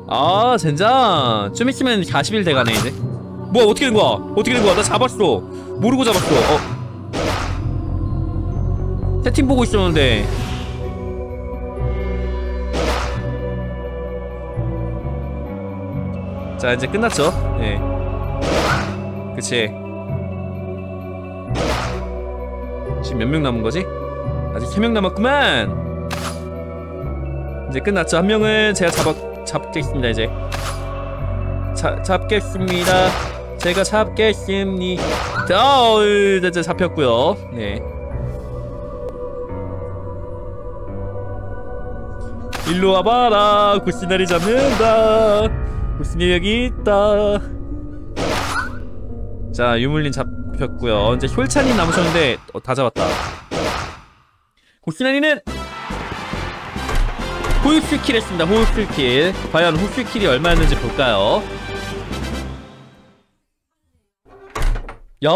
아, 젠장. 좀 있으면 40일 돼가네, 이제. 뭐야, 어떻게 된 거야? 어떻게 된 거야? 나 잡았어. 모르고 잡았어. 어. 채팅 보고 있었는데 자 이제 끝났죠 예 그치 지금 몇 명 남은 거지? 아직 3명 남았구만 이제 끝났죠 한 명은 제가 잡아, 잡겠습니다 이제. 자, 잡겠습니다. 제가 잡겠습니다. 어, 이제 잡혔고요. 네. 일로 와봐라. 구시나리 잡는다. 구시나리 여기 있다. 자 유물린 잡혔고요. 이제 혈찬이 남으셨는데 어, 다 잡았다. 구시나리는 호흡술킬 했습니다 호흡술킬 과연 호흡술킬이 얼마였는지 볼까요 야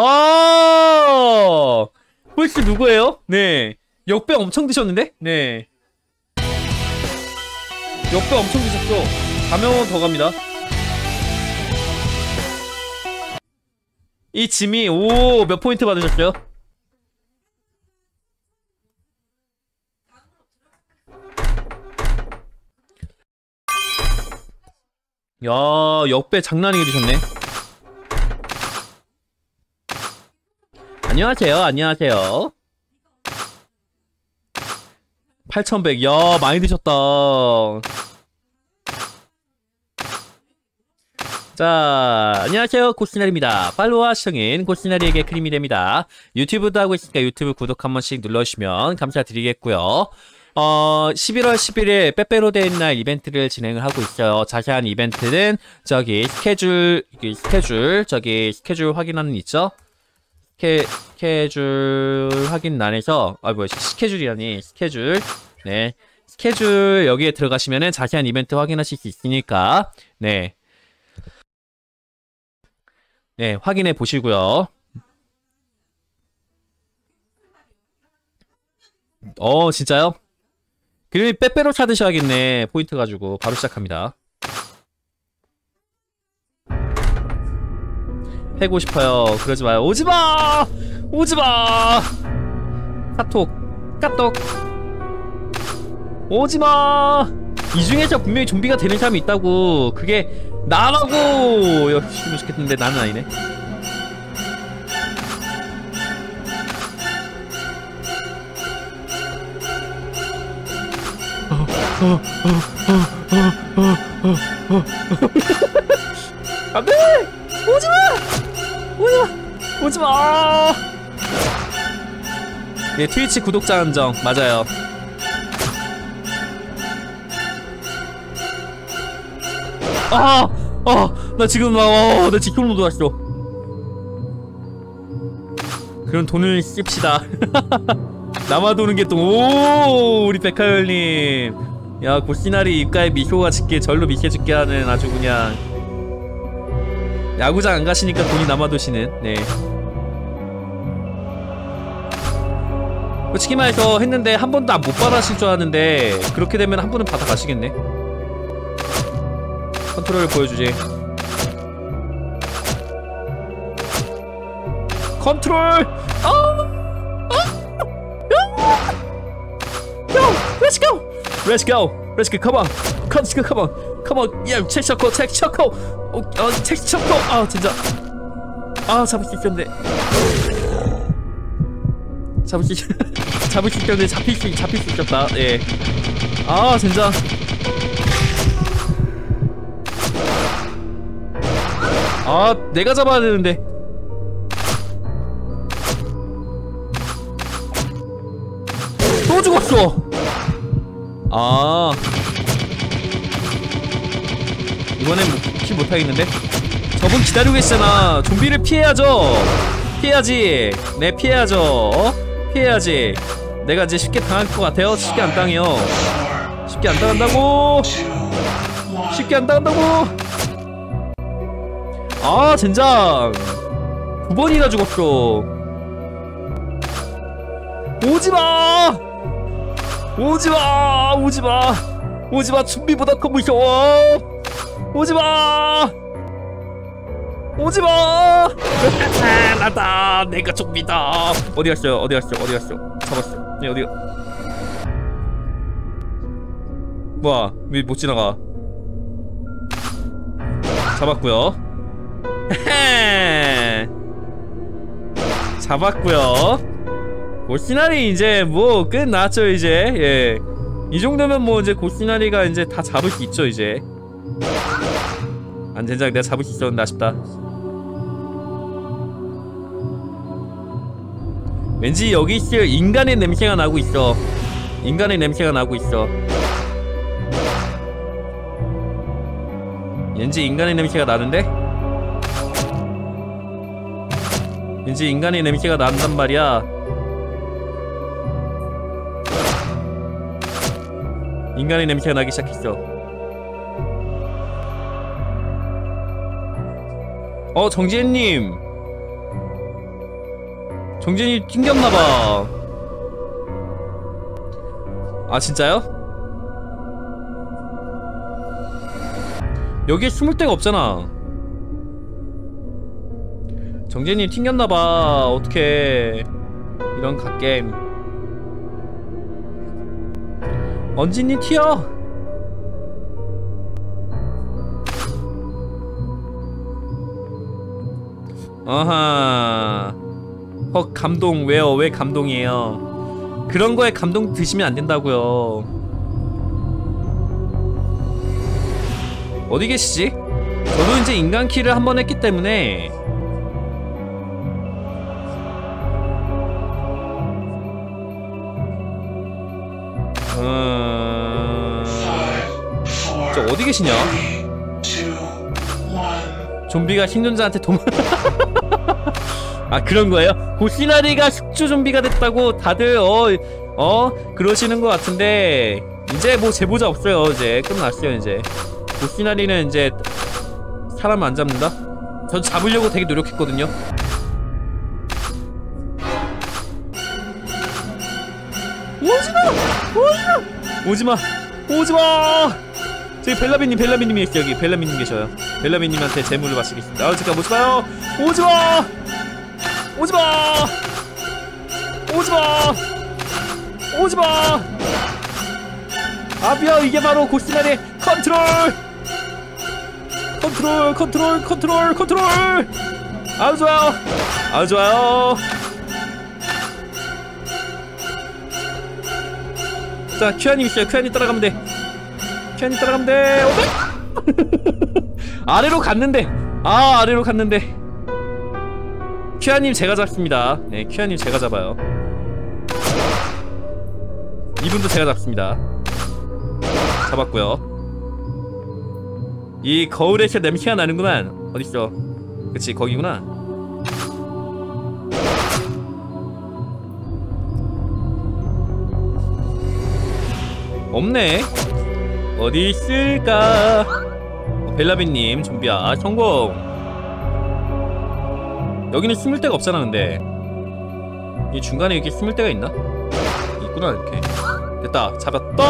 홀스 누구예요? 네 역배 엄청 드셨는데? 네 역배 엄청 드셨죠? 가면 더 갑니다. 이 짐이 오 몇 포인트 받으셨어요? 야 역배 장난 아니게 드셨네. 안녕하세요. 안녕하세요. 8100. 야, 많이 드셨다. 자, 안녕하세요. 고시나리입니다. 팔로우와 시청인 고시나리에게 크림이 됩니다. 유튜브도 하고 있으니까 유튜브 구독 한 번씩 눌러주시면 감사드리겠고요. 어, 11월 11일 빼빼로 데이 날 이벤트를 진행을 하고 있어요. 자세한 이벤트는 저기 스케줄, 스케줄, 저기 스케줄 확인하는 있죠? 스케, 스케줄 확인란에서, 아, 뭐야, 스케줄이라니, 스케줄. 네. 스케줄 여기에 들어가시면은 자세한 이벤트 확인하실 수 있으니까, 네. 네, 확인해 보시고요. 어, 진짜요? 그러면 빼빼로 찾으셔야겠네. 포인트 가지고 바로 시작합니다. 패고 싶어요. 그러지 마요. 오지 마! 오지 마! 카톡, 까똑. 오지 마! 이 중에서 분명히 좀비가 되는 사람이 있다고. 그게 나라고! 역시 좋겠는데 나는 아니네. 안 돼! 오지 마! 오지 마! 오지 마! 예, 트위치 구독자 한정 맞아요. 아, 아, 나 지금 나, 어, 나 직통로 들어왔어. 그럼 돈을 씁시다. 남아 도는 게 또, 오, 우리 백하열님. 야, 고시나리 입가에 미소가 짙게 절로 미소짓게 하는 아주 그냥. 야구장 안 가시니까 돈이 남아도시는, 네. 솔직히 말해서 했는데 한 번도 못 받아가실 줄 알았는데, 그렇게 되면 한 번은 받아 가시겠네. 컨트롤 보여주지. 컨트롤! 아! Yo, let's go! Let's go! Let's go! Come on! Let's go! Come on! Come on! Yeah, 책 셔코! 책 셔코! 어, 어, 책 셔코! 아, 진짜. 아, 잡을 수 있었는데. 잡을 수 있... 잡을 수 있었는데 잡힐 수 잡힐 수 있었다. 예. 아, 진짜. 아, 내가 잡아야 되는데. 또 죽었어. 아. 이번엔 키 못하겠는데? 저분 기다리고 계시잖아. 좀비를 피해야죠. 피해야지. 네, 피해야죠. 어? 피해야지. 내가 이제 쉽게 당할 것 같아요? 쉽게 안 당해요. 쉽게 안 당한다고! 쉽게 안 당한다고! 아, 젠장! 두 번이나 죽었어. 오지마! 오지마! 오지마! 오지마! 준비보다 더 무서워! 오지마! 오지마! 나다! 내가 좀비다! 어디 갔어요? 어디 갔어? 어디 갔어? 잡았어. 네, 어디가? 뭐야? 왜 못 지나가? 잡았고요 잡았고요 고시나리 이제 뭐 끝났죠 이제. 예. 이 정도면 뭐 이제 고시나리가 이제 다 잡을 수 있죠 이제. 안 젠장 내가 잡을 수 있었는데 아쉽다. 왠지 여기 있을 인간의 냄새가 나고 있어. 인간의 냄새가 나고 있어. 왠지 인간의 냄새가 나는데? 왠지 인간의 냄새가 난단 말이야 인간의 냄새가 나기 시작했어. 어 정지혜님. 정지혜님 튕겼나봐. 아 진짜요? 여기에 숨을 데가 없잖아. 정재님 튕겼나봐. 어떡해. 이런 갓겜 언진님 튀어. 아하 헉 감동 왜요? 왜 감동이에요? 그런 거에 감동 드시면 안 된다고요. 어디 계시지? 저도 이제 인간 키를 한 번 했기 때문에 저 어디 계시냐? 좀비가 생존자한테 도망 아 그런 거예요? 고시나리가 숙주 좀비가 됐다고 다들 어, 어 그러시는 것 같은데 이제 뭐 제보자 없어요 이제 끝났어요 이제 보시나리는 이제 사람 안 잡는다? 저 잡으려고 되게 노력했거든요 오지마! 오지마! 오지마! 오지마! 저기 벨라비님 벨라비님이 여기 벨라비님 계셔요 벨라비님한테 제물을 바치겠습니다 아 잠깐 오지마요! 오지마! 오지마! 오지마! 오지마! 아비야 이게 바로 고시나리의 컨트롤! 컨트롤 컨트롤 컨트롤 컨트롤 아주 좋아요 아주 좋아요 자 큐아님 있어요 큐아님 따라가면 돼 큐아님 따라가면 돼. 아래로 갔는데. 아 아래로 갔는데. 큐아님 제가 잡습니다. 네 큐아님 제가 잡아요. 이분도 제가 잡습니다. 잡았고요. 이 거울에서 냄새가 나는구만. 어딨어? 그치 거기구나. 없네 어디 있을까 어, 벨라빈님 좀비야 아, 성공 여기는 숨을 데가 없잖아 근데 이 중간에 이렇게 숨을 데가 있나? 있구나 이렇게 됐다 잡았다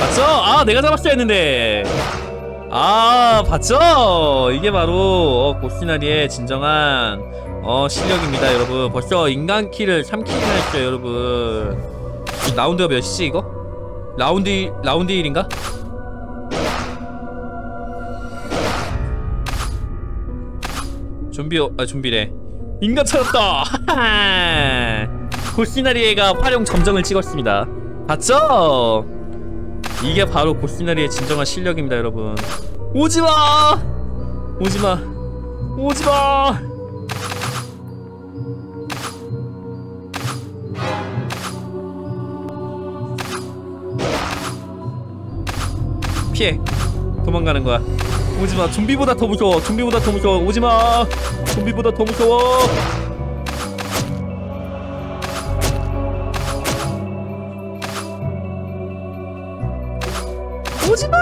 맞죠? 아 내가 잡았어야 했는데 아 봤죠? 이게 바로 어, 고시나리의 진정한 어 실력입니다 여러분 벌써 인간 키를 3킬이나 했어요 여러분 이 라운드가 몇이지 이거? 라운드 라운드 1인가? 좀비 아 좀비래. 인간 찾았다! 고시나리에가 활용 점정을 찍었습니다. 봤죠? 이게 바로 고시나리의 진정한 실력입니다 여러분. 오지마! 오지마! 오지마! 피해. 도망가는 거야 오지마 좀비보다 더 무서워 좀비보다 더 무서워 오지마 좀비보다 더 무서워 오지마!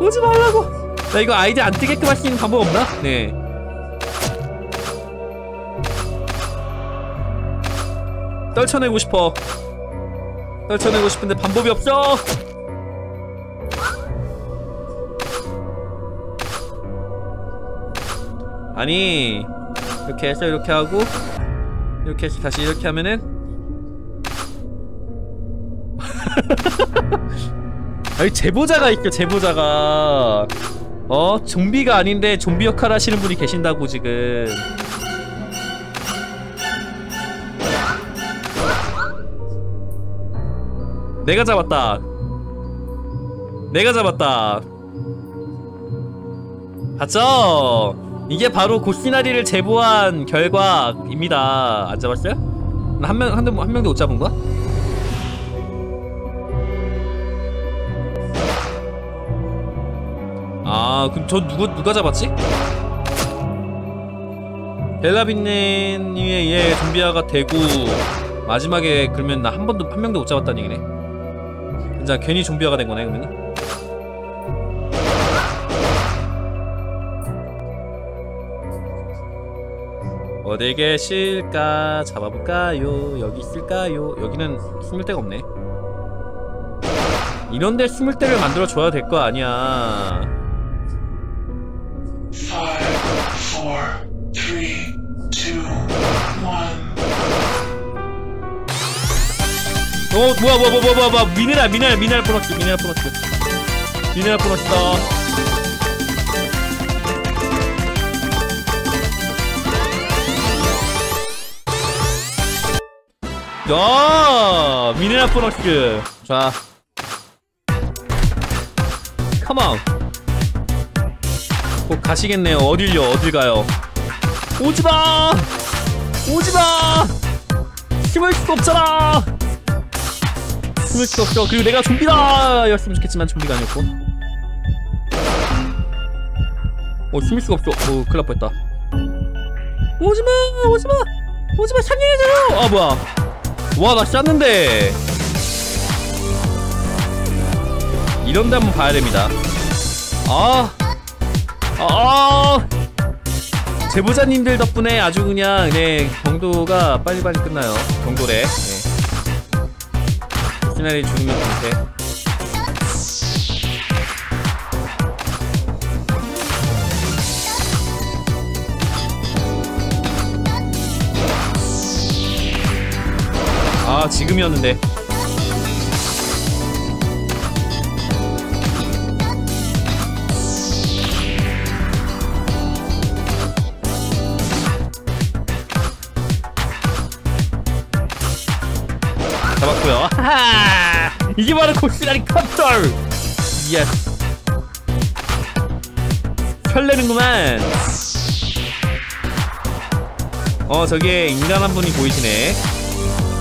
오지 말라고! 나 이거 아이디 안 뜨게끔 할 수 있는 방법 없나? 네. 떨쳐내고 싶어. 떨쳐내고 싶은데 방법이 없어! 아니, 이렇게 해서 이렇게 하고, 이렇게 해서 다시 이렇게 하면은, 아니 제보자가 있죠 제보자가. 어? 좀비가 아닌데 좀비 역할 하시는 분이 계신다고 지금. 내가 잡았다. 내가 잡았다. 봤죠? 이게 바로 고시나리를 제보한 결과입니다 안 잡았어요? 한 명, 한, 명- 한 명도 못 잡은 거야? 아 그럼 저 누구 누가 잡았지? 벨라빈님에 의해 좀비아가 되고 마지막에 그러면 나 한 번도 한 명도 못 잡았다는 얘기네. 진짜 괜히 좀비아가 된 거네 그러면. 어디 계실까 잡아볼까요? 여기 있을까요? 여기는 숨을 데가 없네. 이런데 숨을 데를 만들어 줘야 될 거 아니야. 어 뭐야 뭐야 뭐야 뭐야 뭐야 미네랄 미네랄 미네랄 플러스 미네랄 플러스 미네랄 플러스 야 미네랄 플러스 자 come on 곧 가시겠네요 어딜요 어딜 가요 오지마 오지마 숨을 수가 없잖아 숨을 수가 없죠. 그리고 내가 좀비다! 였으면 좋겠지만 좀비가 아니었고. 어, 숨을 수가 없어. 어, 큰일 날 뻔했다. 오지마! 오지마! 오지마! 상해해줘요! 아, 뭐야. 와, 나 쐈는데. 이런 데 한번 봐야 됩니다. 아. 아. 제보자님들 덕분에 아주 그냥, 네, 경도가 빨리빨리 끝나요. 경도래. 네. 시나리 죽으면 못해 아 지금이었는데. 잡았고요. 이게 바로 고시나리 컨트롤 yes 설레는구만. 어 저기에 인간 한 분이 보이시네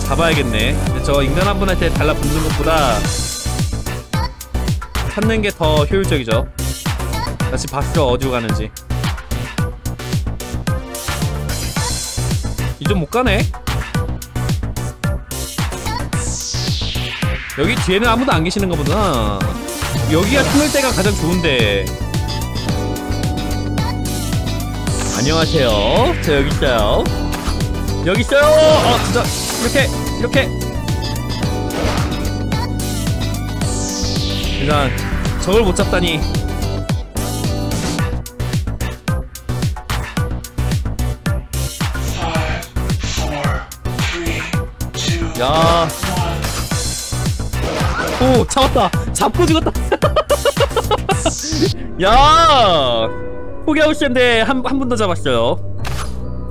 잡아야겠네. 저 인간 한 분한테 달라붙는 것보다 찾는 게 더 효율적이죠. 다시 봤어 어디로 가는지. 이좀 못 가네. 여기 뒤에는 아무도 안 계시는 거보다 여기가 숨을 때가 가장 좋은데. 안녕하세요. 저 여기 있어요. 여기 있어요. 어 진짜 이렇게 이렇게. 일단 저걸 못 잡다니. 야. 오 잡았다. 잡고 죽었다. 야. 포기하고 싶었는데 한 한 분 더 잡았어요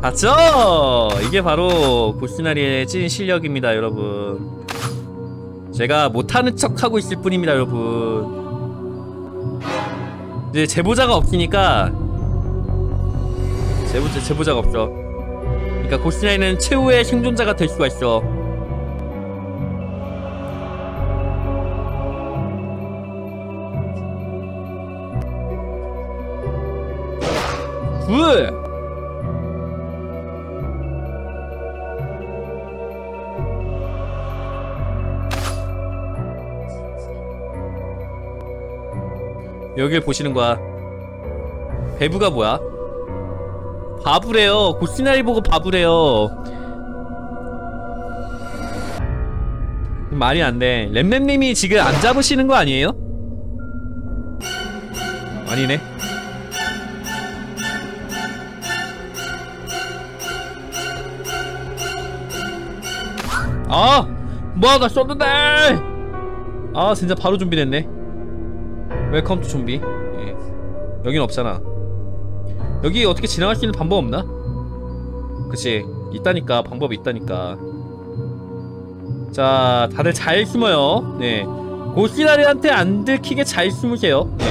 봤죠? 이게 바로 고시나리의 찐 실력입니다 여러분 제가 못하는 척 하고 있을 뿐입니다 여러분 이제 제보자가 없으니까 제보자, 제보자가 없어 그러니까 고시나리는 최후의 생존자가 될 수가 있어 굿! 여길 보시는 거야. 배부가 뭐야? 바부래요. 고시나리 보고 바부래요. 말이 안 돼. 램램님이 지금 안 잡으시는 거 아니에요? 아니네. 아! 뭐야 나 썼는데! 아 진짜 바로 좀비 됐네 welcome to 좀비. 예. 여긴 없잖아. 여기 어떻게 지나갈 수 있는 방법 없나? 그치. 있다니까. 방법이 있다니까. 자 다들 잘 숨어요. 네. 고시나리한테 안 들키게 잘 숨으세요. 네.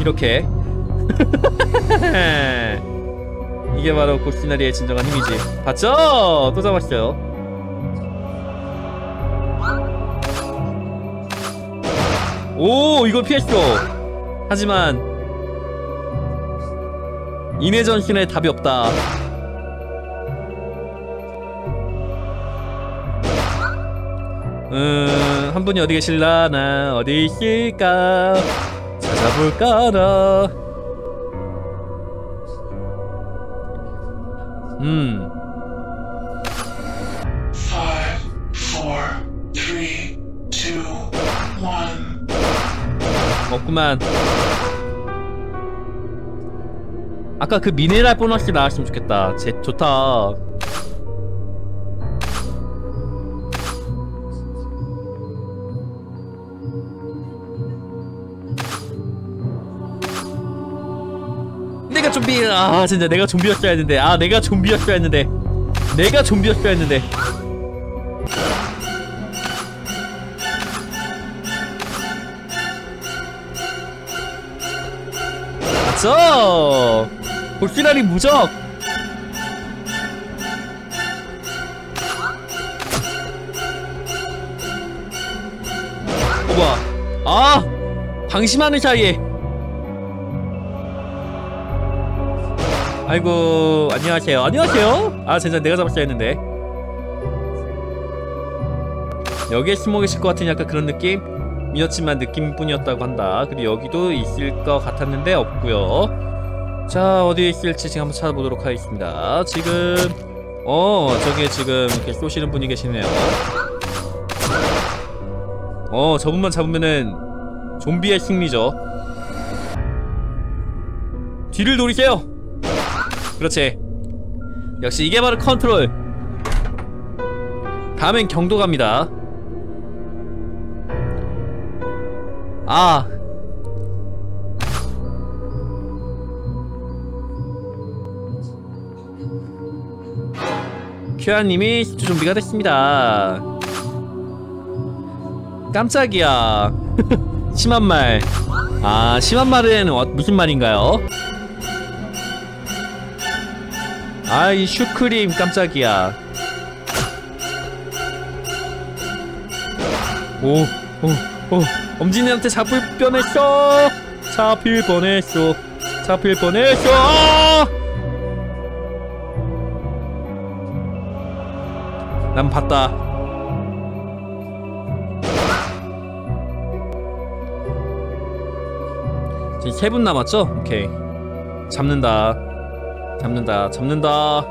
이렇게. 이게 바로 고시나리의 진정한 힘이지. 봤죠? 또 잡았어요 오 이걸 피했어 하지만 인해 전신에 답이 없다. 음, 한 분이 어디 계실라나 어디 있을까? 찾아볼까나 음 없구만. 아까 그 미네랄 보너스 나왔으면 좋겠다. 제 좋다. 내가 좀비 아 진짜 내가 좀비였어야 했는데. 아 내가 좀비였어야 했는데. 내가 좀비였어야 했는데 맞죠 볼기나리 무적. 오바 아 방심하는 사이에. 아이고 안녕하세요. 안녕하세요. 아 진짜 내가 잡았어야 했는데. 여기에 숨어 계실 것 같은 약간 그런 느낌? 이었지만 느낌뿐이었다고 한다. 그리고 여기도 있을 것 같았는데 없고요. 자 어디에 있을지 지금 한번 찾아보도록 하겠습니다. 지금 어 저기에 지금 이렇게 쏘시는 분이 계시네요. 어 저분만 잡으면은 좀비의 승리죠. 뒤를 노리세요. 그렇지. 역시 이게 바로 컨트롤. 다음엔 경도 갑니다 아 큐아님이 10주 좀비가 됐습니다 깜짝이야 심한 말. 아, 심한 말은 어, 무슨 말인가요? 아이, 슈크림 깜짝이야. 오, 오, 오. 엄진이한테 잡힐 뻔했어. 잡힐 뻔했어. 잡힐 뻔했어. 아! 난 봤다. 지금 세 분 남았죠? 오케이 잡는다 잡는다 잡는다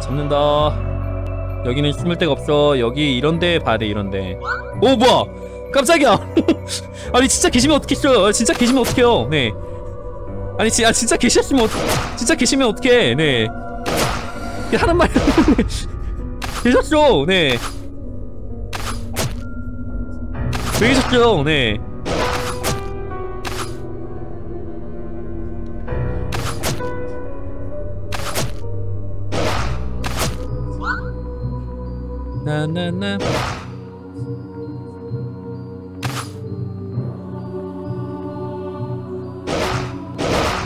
잡는다 여기는 숨을 데가 없어 여기 이런데 봐야 돼 이런데 오 뭐야 깜짝이야. 아니 진짜 계시면 어떡했어요 진짜 계시면 어떡해요? 네. 아니 지, 아, 진짜 계셨으면 어떡 진짜 계시면 어떡해? 네. 하는 말 계셨죠? 네왜 계셨죠? 네. 나나나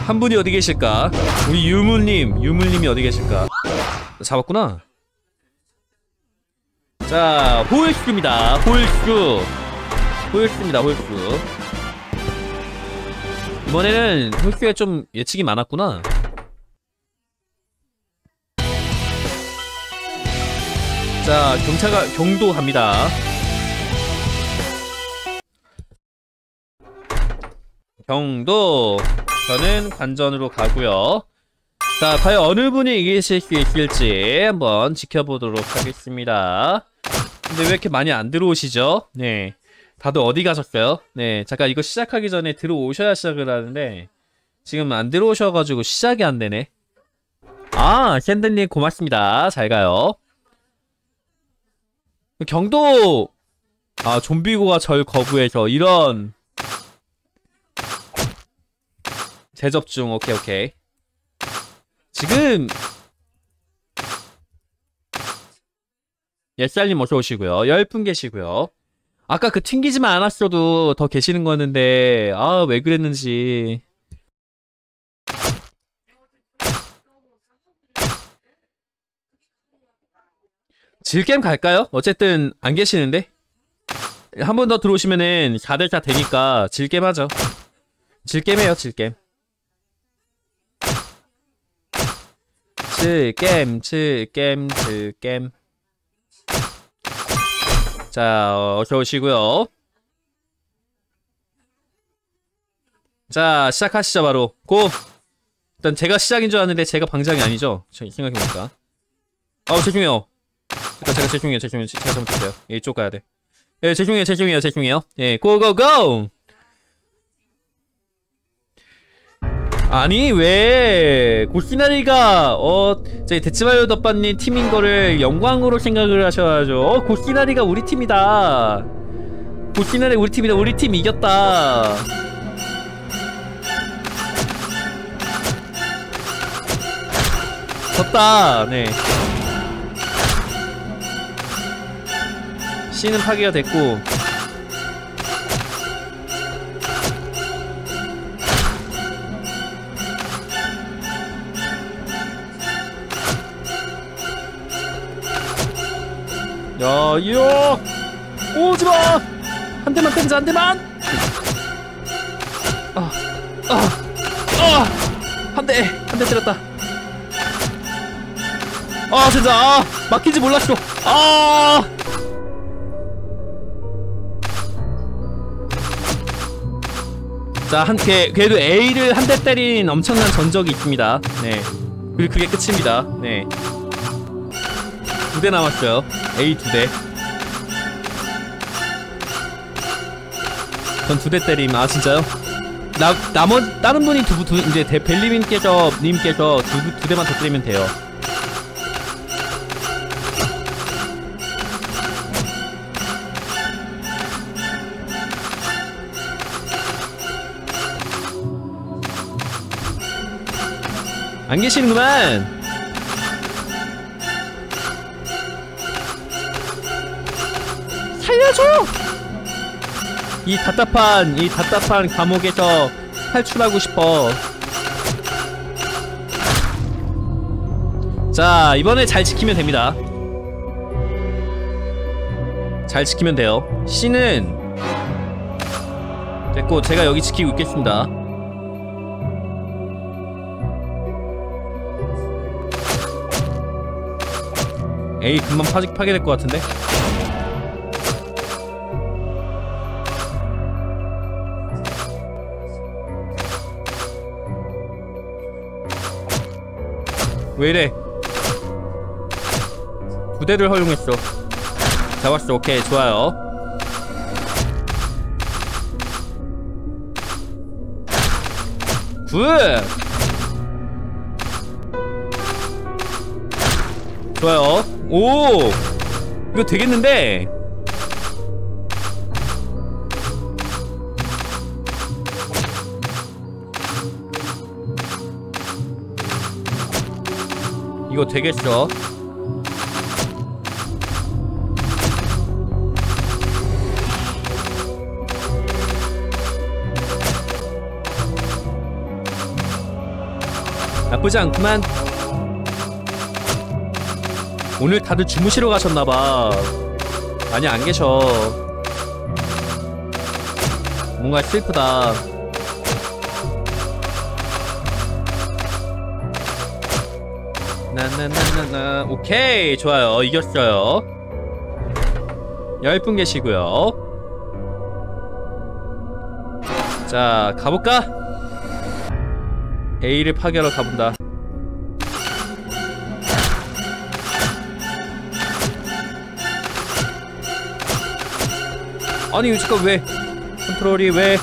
한 분이 어디 계실까? 우리 유물님, 유물님이 어디 계실까? 잡았구나. 자, 홀수입니다. 홀수. 홀수입니다. 홀수. 이번에는 홀수에 좀 예측이 많았구나. 자, 경차가 경도 갑니다. 경도. 저는 관전으로 가고요. 자, 과연 어느 분이 이기실 수 있을지 한번 지켜보도록 하겠습니다. 근데 왜 이렇게 많이 안 들어오시죠? 네. 다들 어디 가셨어요? 네. 잠깐 이거 시작하기 전에 들어오셔야 시작을 하는데 지금 안 들어오셔가지고 시작이 안 되네. 아, 샌들님 고맙습니다. 잘 가요. 경도 아 좀비고가 절 거부해서 이런 재접중. 오케이 오케이. 지금 옛살님 어서 오시고요. 열분 계시고요. 아까 그 튕기지만 않았어도 더 계시는 거였는데 아 왜 그랬는지. 질겜 갈까요? 어쨌든 안 계시는데? 한 번 더 들어오시면은 4대4 되니까 질겜 하죠. 질겜해요 질겜 질겜 질겜 질겜. 자 어 서 오시고요. 자 시작하시죠 바로. 고! 일단 제가 시작인 줄 아는데 제가 방장이 아니죠? 저- 생각해보니까. 아우 죄송해요. 일단 제가 죄송해요. 죄송해요. 제가 잘못했어요. 예, 이쪽 가야 돼. 예, 죄송해요. 죄송해요. 죄송해요. 예 고고고 아니 왜 고시나리가 어 저희 데츠마요 덮밥님 팀인 거를 영광으로 생각을 하셔야죠. 어, 고시나리가 우리 팀이다. 고시나리 우리 팀이다. 우리 팀 이겼다. 졌다. 네. C는 파괴가 됐고 야, 이요! 오지 마! 한 대만 때리자, 한 대만! 아, 아, 아! 한 대, 한 대 때렸다. 아, 진짜, 아! 막힌지 몰랐어. 아! 자, 한, 걔, 걔도 A를 한 대 때린 엄청난 전적이 있습니다. 네. 그리고 그게 끝입니다. 네. 두 대 남았어요. A 두 대. 전 두 대 때림. 아 진짜요? 나 나머 다른 분이 두, 두 이제 대 벨리님께서 님께서 두, 두 대만 더 때리면 돼요. 안 계시는구만. 이 답답한 이 답답한 감옥에서 탈출하고 싶어. 자 이번에 잘 지키면 됩니다. 잘 지키면 돼요. C는 됐고 제가 여기 지키고 있겠습니다. A 금방 파지, 파괴될 것 같은데? 왜 이래? 부대를 허용했어. 잡았어. 오케이, 좋아요. 굿! 좋아요. 오! 이거 되겠는데? 이거 되겠어. 나쁘지 않구만. 오늘 다들 주무시러 가셨나봐. 아니, 안 계셔. 뭔가 슬프다. 나나나나나. 오케이, 좋아요. 이겼어요. 10분 계시고요. 자, 가볼까? A를 파괴하러 가본다. 아니 지금 왜 컨트롤이 왜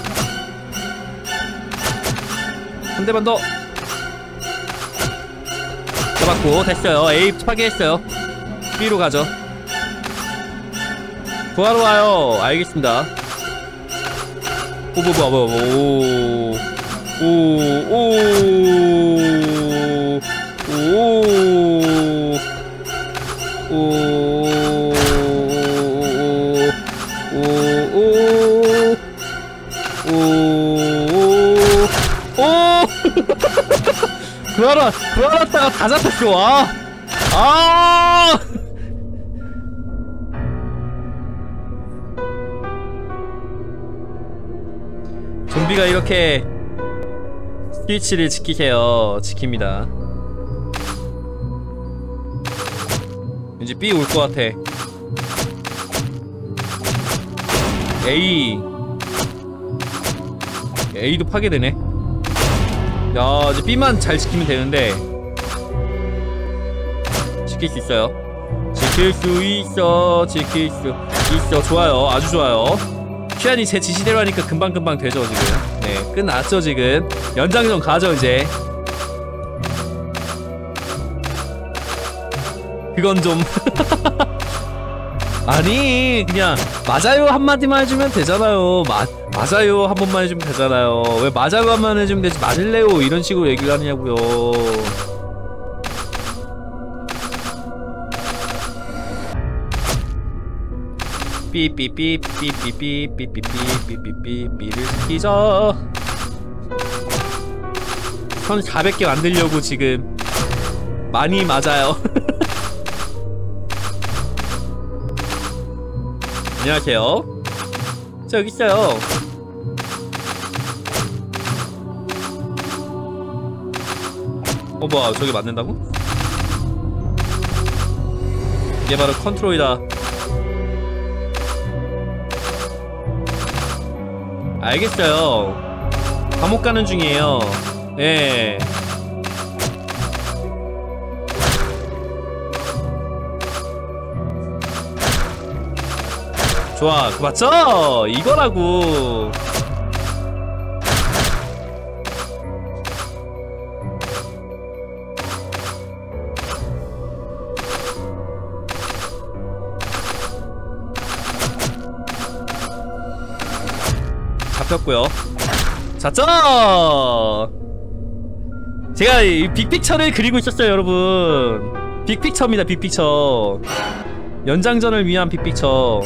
한 대만 더 잡았고 됐어요. A 파괴했어요. B로 가죠. 구하러 와요. 알겠습니다. 오오오오. 오오오오오오오오. 그하라 그하라다가 다 잡혔어 와. 아! 좀비가 이렇게 스위치를 지키세요. 지킵니다. 왠지 B 올 것 같아. A. A도 파괴되네. 야, 이제 B만 잘 지키면 되는데. 지킬 수 있어요. 지킬 수 있어. 지킬 수 있어. 좋아요. 아주 좋아요. 퀴안이 제 지시대로 하니까 금방금방 되죠, 지금. 네, 끝났죠, 지금. 연장전 가죠, 이제. 그건 좀. 아니, 그냥, 맞아요 한마디만 해주면 되잖아요. 마, 맞아요 한 번만 해주면 되잖아요. 왜 한번 해주면 되지, 맞을래요? 이런 식으로 얘기를 하냐고요. 삐삐삐삐삐삐삐삐삐삐삐삐삐삐를 시키자 1400개 만들려고 지금 많이 맞아요 안녕하세요 저 여기 있어요 어 뭐야 저기 맞는다고? 이게 바로 컨트롤이다 알겠어요. 감옥 가는 중이에요. 네. 좋아, 그 맞죠? 이거라고. 잡혔고요. 잤죠? 제가 이 빅픽처를 그리고 있었어요, 여러분. 빅픽처입니다, 빅픽처. 연장전을 위한 big picture.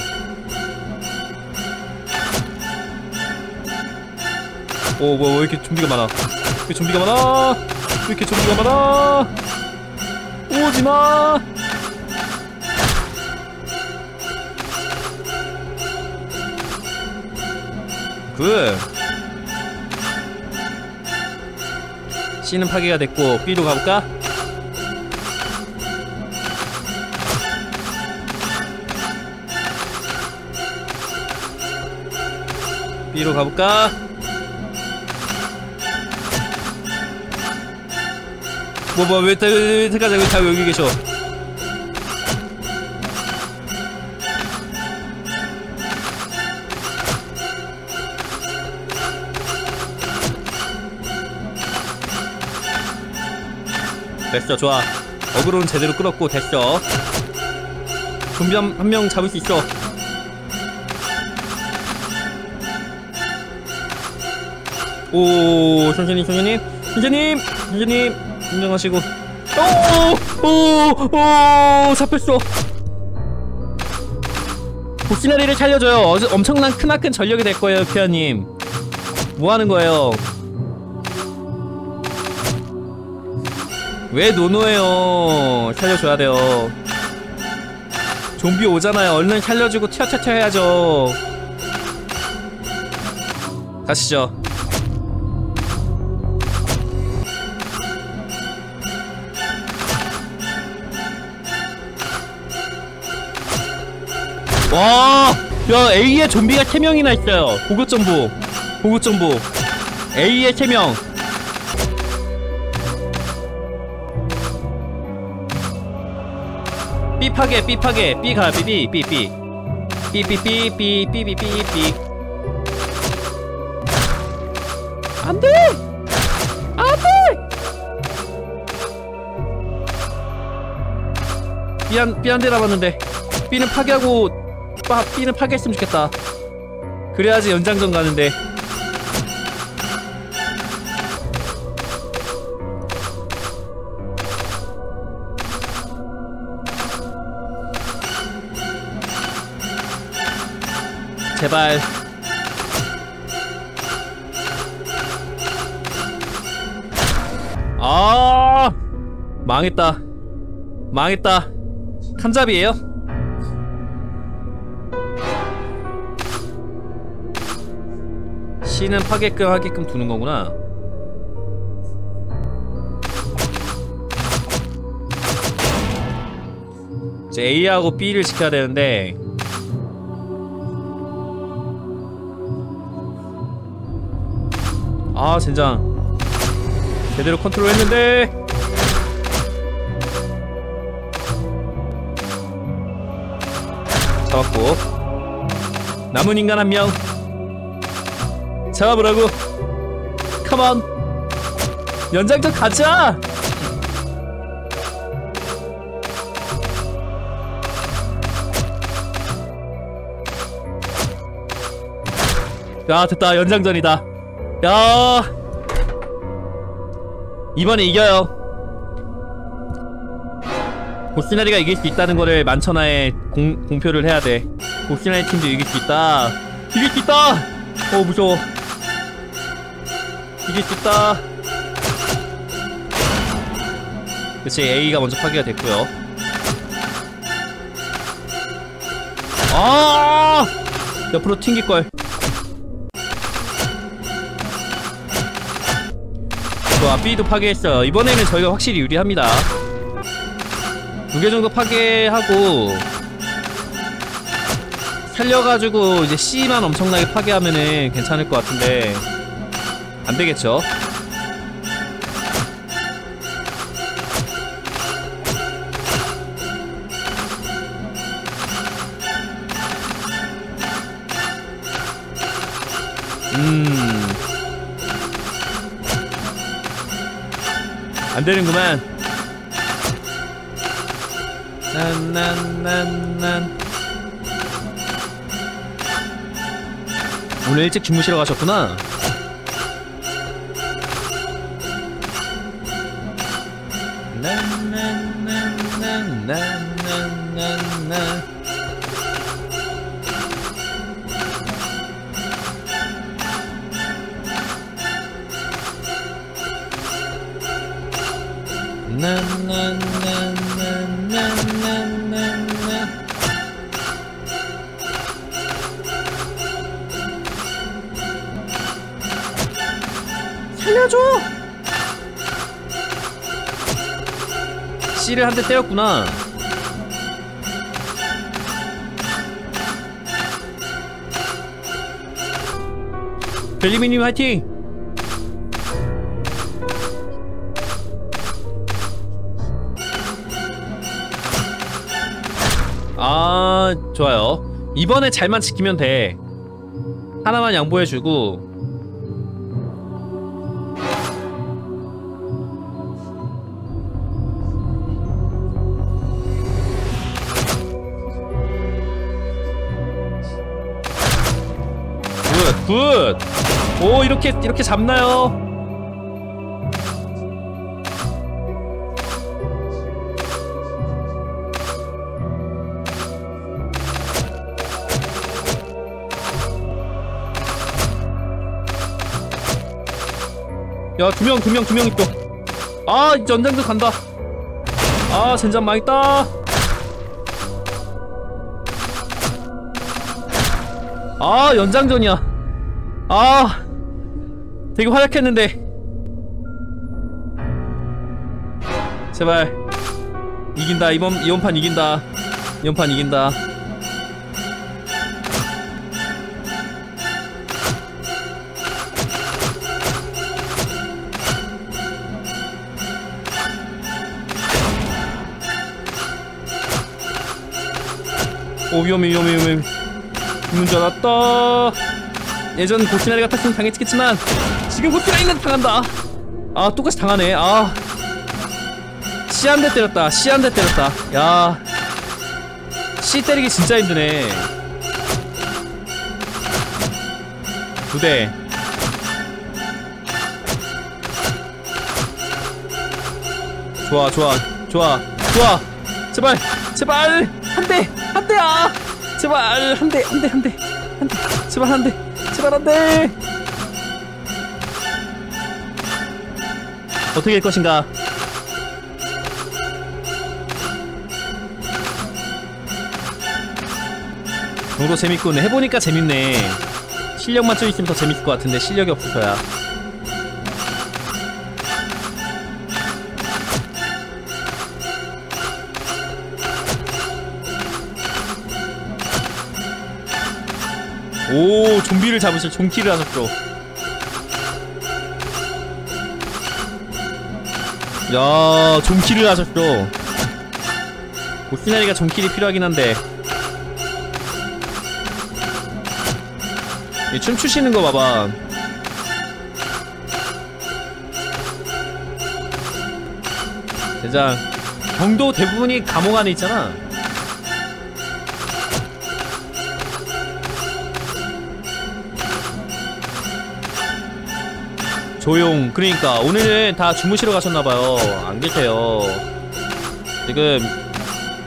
오, 뭐, 왜 이렇게 좀비가 많아? 왜 좀비가 많아? 왜 이렇게 좀비가 많아? 오지 마! good. C는 파괴가 됐고 B로 가볼까? B로 가볼까? 뭐뭐왜 들어가자 왜다 여기 계셔 됐어 좋아. 어그로는 제대로 끌었고 됐어. 좀비 한 명 잡을 수 있어. 오 선생님 선생님. 선생님 선생님. 인정하시고. 오오오 잡혔어. 복시나리를 살려줘요. 엄청난 크나큰 전력이 될 거예요 큐아님. 뭐 하는 거예요 왜 노노해요 살려줘야 돼요 좀비 오잖아요 얼른 살려주고 튀어튀어 해야죠 가시죠 와, 야 A에 좀비가 3명이나 있어요. 보급 정보, 보급 정보. A에 3명. B 파괴, B 파괴, B 가, B, B, B, B. B, B, B, B, B, B, B, B. 안 돼! 안 돼! 삐한, 삐한 대 남았는데. B는 파괴하고 빠, B는 파괴했으면 좋겠다 그래야지 연장전 가는데 제발. 아 망했다. 망했다. 칸잡이에요? C는 파게끔 하게끔 두는 거구나. 이제 A하고 B를 지켜야 되는데 아 젠장. 제대로 컨트롤 했는데. 잡았고. 남은 인간 한 명. 잡아보라고. 컴온. 연장전 가자! 야 됐다. 연장전이다 야. 이번에 이겨요. 보스나리가 이길 수 있다는 거를 만천하에 공, 공표를 해야 돼. 보스나리 팀도 이길 수 있다. 이길 수 있다! 어 무서워. 이길 수 있다. 그치 A가 먼저 파괴가 됐고요. 아! 옆으로 튕길걸 좋아. B도 파괴했어요 이번에는 저희가 확실히 유리합니다. 두 개 정도 파괴하고 살려가지고 이제 C만 엄청나게 파괴하면은 괜찮을 것 같은데 안되겠죠? 음 안 되는구만. 난난난난. 오늘 일찍 주무시러 가셨구나 한 대 때렸구나. 벨리미님 화이팅! 아 좋아요 이번에 잘만 지키면 돼 하나만 양보해주고 굿, 굿! 오, 이렇게, 이렇게 잡나요? 야, 두 명, 두 명, 두 명 있어. 아, 이제 연장전 간다. 아, 젠장 망했다. 아, 연장전이야. 아, 되게 활약했는데. 제발. 이긴다. 이번, 이번 판 이긴다. 이번 판 이긴다. 오 위험해 위험해 위험해 문제 났다 예전 고치나리 같았으면 당했겠지만 지금 고치나리는 당한다. 아 똑같이 당하네. 아. C 한대 때렸다. C 한대 때렸다. 야. C 때리기 진짜 힘드네. 두대. 좋아 좋아 좋아 좋아. 제발 제발. 한대 한 대야. 제발 한대 한대 한대 안돼 제발 안돼 제발 안돼. 어떻게 될 것인가? 정도 재밌군. 해보니까 재밌네. 실력만 좀 있으면 더 재밌을 것 같은데 실력이 없어서야 오 좀비를 잡으실 종키를 하셨죠 야 종키를 하셨죠? 보시나리가 종킬이 필요하긴 한데. 이 춤추시는 거 봐봐. 대장 경도 대부분이 감옥 안에 있잖아 조용. 그러니까 오늘은 다 주무시러 가셨나봐요. 안 계세요. 지금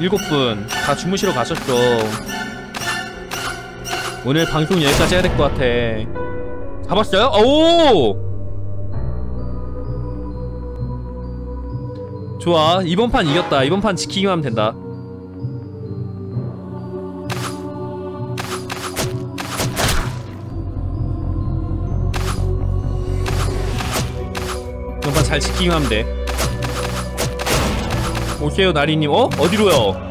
일곱 분 다 주무시러 가셨죠. 오늘 방송 여기까지 해야 될 것 같아. 잡았어요? 오! 좋아. 이번 판 이겼다. 이번 판 지키기만 하면 된다 잘 지키기만 하면 돼. 오세요 나리님. 어? 어디로요?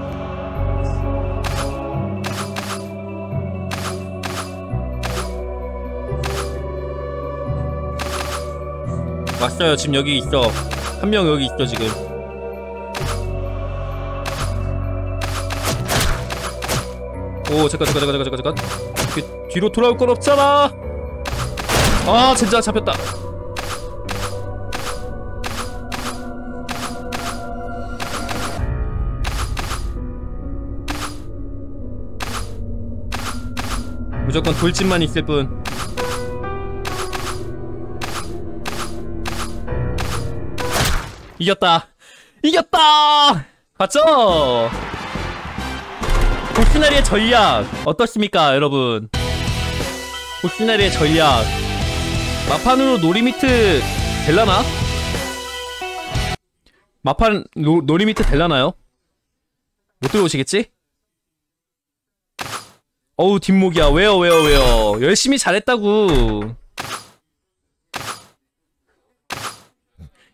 왔어요. 지금 여기 있어. 한 명 여기 있어 지금. 오 잠깐 잠깐 잠깐 잠깐 잠깐. 이렇게 뒤로 돌아올 건 없잖아. 아 진짜 잡혔다 무조건 돌진만 있을 뿐 이겼다 이겼다 봤죠? 보스나리의 전략 어떻습니까 여러분 고스나리의 전략 막판으로 no limit 될라나? 막판 no, no limit 될라나요? 못 들어오시겠지? 어우 뒷목이야. 왜요 왜요 왜요? 열심히 잘했다고.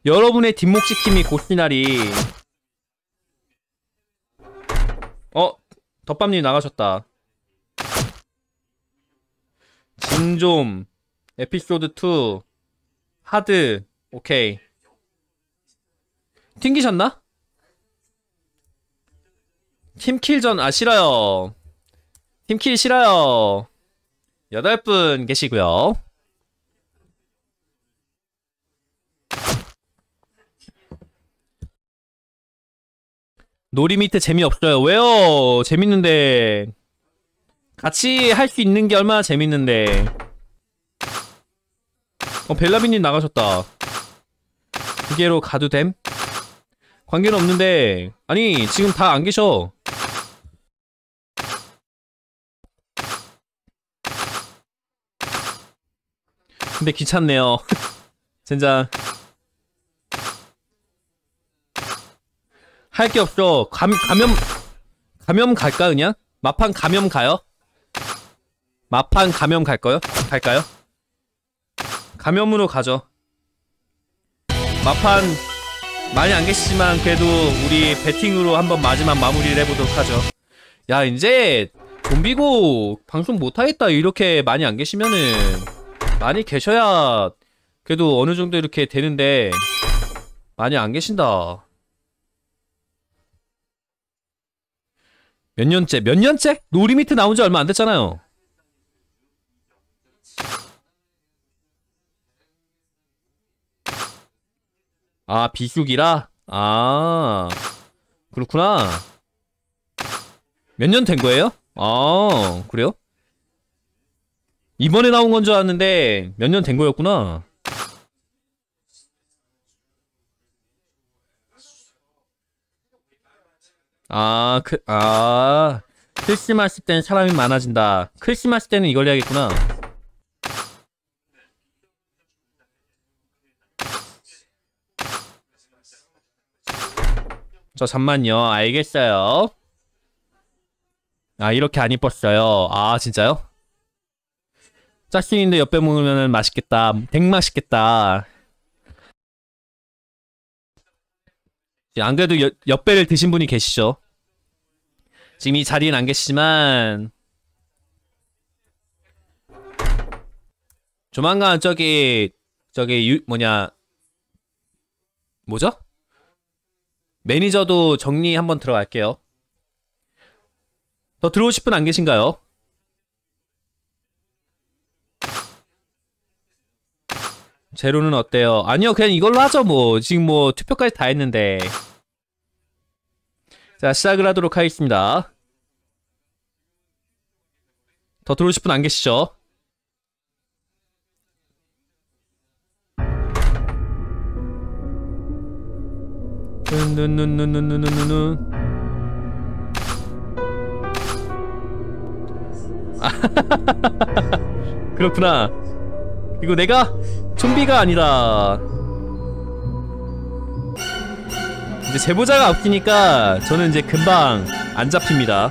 여러분의 뒷목 지킴이 고시나리. 어 덧밤님 나가셨다. 진좀 에피소드 2 하드 오케이. 튕기셨나? 팀킬전 아 싫어요 팀킬 싫어요. 여덟 분 계시고요. 놀이미트 재미없어요. 왜요? 재밌는데. 같이 할 수 있는 게 얼마나 재밌는데. 어 벨라비님 나가셨다. 기계로 가도 됨? 관계는 없는데. 아니 지금 다 안 계셔 근데 귀찮네요 진짜 할게 없죠 감, 감염 감염 갈까 그냥? 마판 감염 가요? 마판 감염 갈까요? 갈까요? 감염으로 가죠 마판 많이 안 계시지만 그래도 우리 배팅으로 한번 마지막 마무리를 해보도록 하죠 야 이제 좀비고 방송 못하겠다 이렇게 많이 안 계시면은 많이 계셔야 그래도 어느 정도 이렇게 되는데 많이 안 계신다 몇 년째 몇 년째? 노리미트 나온 지 얼마 안 됐잖아요 아 비수기라? 아 그렇구나 몇 년 된 거예요? 아 그래요? 이번에 나온 건 줄 알았는데 몇 년 된 거였구나 아, 그, 아, 크리스마스 때는 사람이 많아진다. 크리스마스 때는 이걸 해야겠구나. 저 잠만요. 알겠어요. 아 이렇게 안 이뻤어요. 아 진짜요? 짜식인데 옆에 먹으면 맛있겠다. 백 맛있겠다. 안 그래도 여- 옆배를 드신 분이 계시죠? 지금 이 자리엔 안 계시지만 조만간 저기 저기 유, 뭐냐 뭐죠? 매니저도 정리 한번 들어갈게요. 더 들어오실 분 안 계신가요? 제로는 어때요? 아니요, 그냥 이걸로 하죠, 뭐. 지금 뭐, 투표까지 다 했는데. 자, 시작을 하도록 하겠습니다. 더 들어오실 분 안 계시죠? 눈눈눈눈눈눈눈 그렇구나. 이거 내가 좀비가 아니다. 이제 제보자가 없으니까 저는 이제 금방 안 잡힙니다.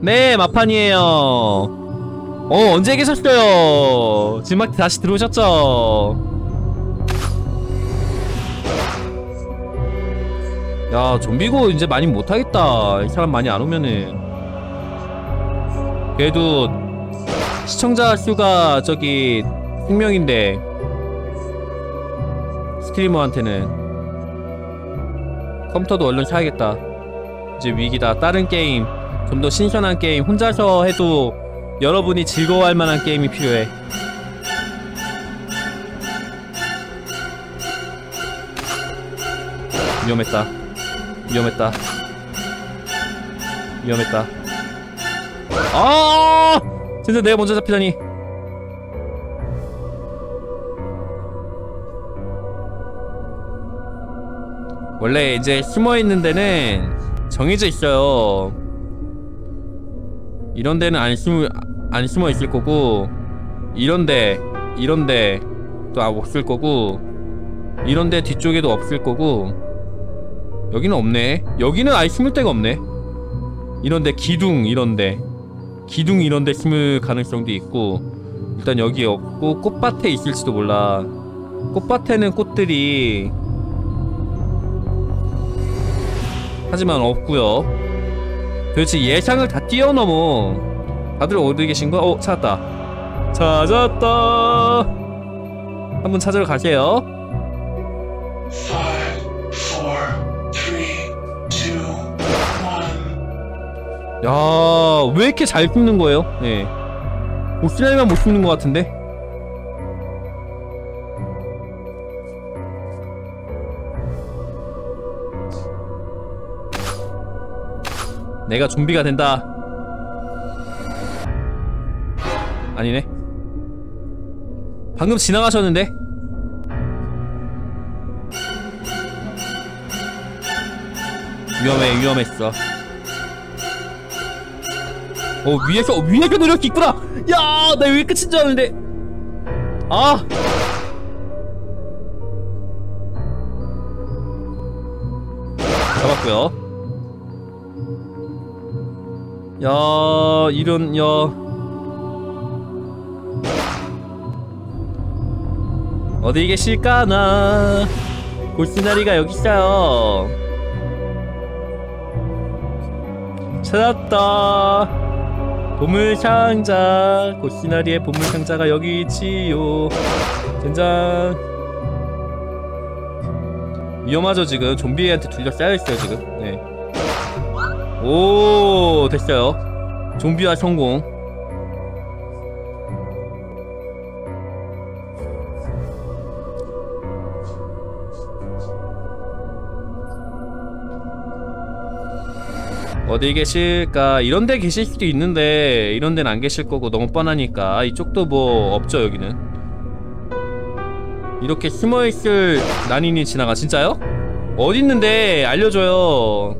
네, 마판이에요. 어, 언제 계셨어요? 막 다시 들어오셨죠? 야, 좀비고 이제 많이 못하겠다. 이 사람 많이 안 오면은. 그래도 시청자 수가 저기 생명인데 스트리머한테는 컴퓨터도 얼른 사야겠다. 이제 위기다. 다른 게임, 좀 더 신선한 게임, 혼자서 해도 여러분이 즐거워할 만한 게임이 필요해. 위험했다. 위험했다. 위험했다. 아! 진짜 내가 먼저 잡히다니. 원래 이제 숨어 있는 데는 정해져 있어요. 이런 데는 안 숨, 안 숨어 있을 거고, 이런데, 이런데 또 없을 거고, 이런데 뒤쪽에도 없을 거고, 여기는 없네. 여기는 아예 숨을 데가 없네. 이런데 기둥 이런데 기둥 이런데 숨을 가능성도 있고 일단 여기 없고 꽃밭에 있을지도 몰라. 꽃밭에는 꽃들이 하지만 없고요. 도대체 예상을 다 뛰어넘어. 다들 어디 계신 거야? 어 찾았다. 찾았다. 한번 찾으러 가세요. 야, 왜 이렇게 잘 굽는 거예요? 예. 보스라이만 못 굽는 것 같은데? 내가 좀비가 된다. 아니네. 방금 지나가셨는데? 위험해, 위험했어. 어 위에서 어, 위에서 노력이 있구나. 야나 여기 끝인 줄 알았는데. 아. 잡았고요. 야 이런 야. 어디 계실까나? 골스나리가 여기 있어요. 찾았다 보물상자 고시나리의 보물상자가 여기 있지요. 젠장. 위험하죠 지금. 좀비한테 둘러싸여 있어요 지금. 네. 오 됐어요. 좀비화 성공 어디 계실까? 이런 데 계실 수도 있는데 이런 데는 안 계실 거고 너무 뻔하니까 이쪽도 뭐 없죠 여기는? 이렇게 숨어있을 난인이 지나가 진짜요? 어딨는데? 알려줘요.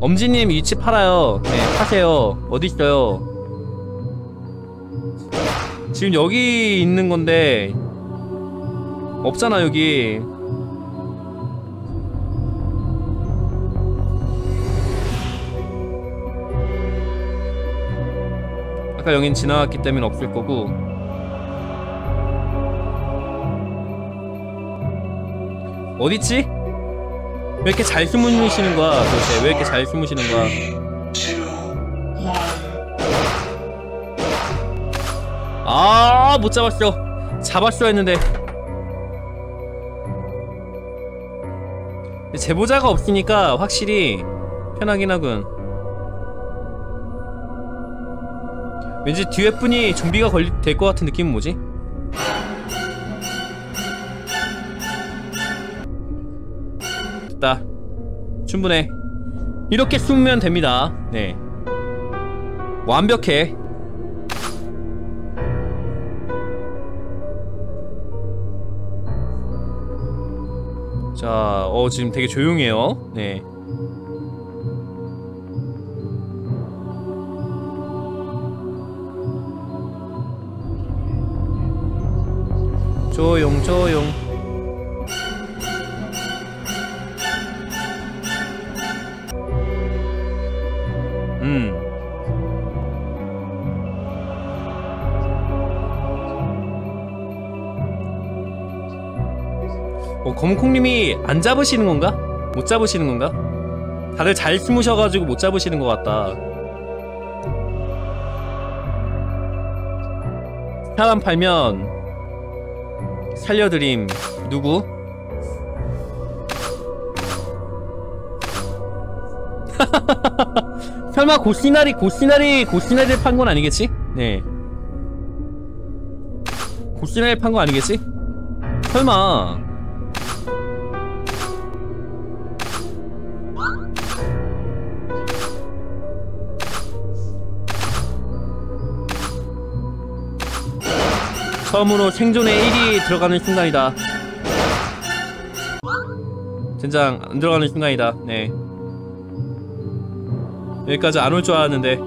엄지님 위치 팔아요. 네 파세요. 어딨어요? 지금 여기 있는 건데 없잖아 여기 아까 여긴 지나갔기 때문에 없을 거고 어딨지? 왜 이렇게 잘 숨으시는 거야 도대체 왜 이렇게 잘 숨으시는 거야. 아, 못 잡았어. 잡았어 했는데. 제보자가 없으니까 확실히 편하긴 하군. 왠지 뒤에 분이 좀비가 걸릴 될것 같은 느낌은 뭐지? 됐다. 충분해. 이렇게 숨으면 됩니다. 네. 완벽해. 자, 어 지금 되게 조용해요. 네. 조용 조용. 음. 어, 검콩님이 안 잡으시는 건가? 못 잡으시는 건가? 다들 잘 숨으셔가지고 못 잡으시는 것 같다. 사람 팔면 살려드림 누구? 설마 고시나리 고시나리 고시나리를 판 건 아니겠지? 네. 고시나리 판 거 아니겠지? 설마 처음으로 생존에 1이 들어가는 순간이다. 젠장 안 들어가는 순간이다. 네. 여기까지 안 올 줄 알았는데.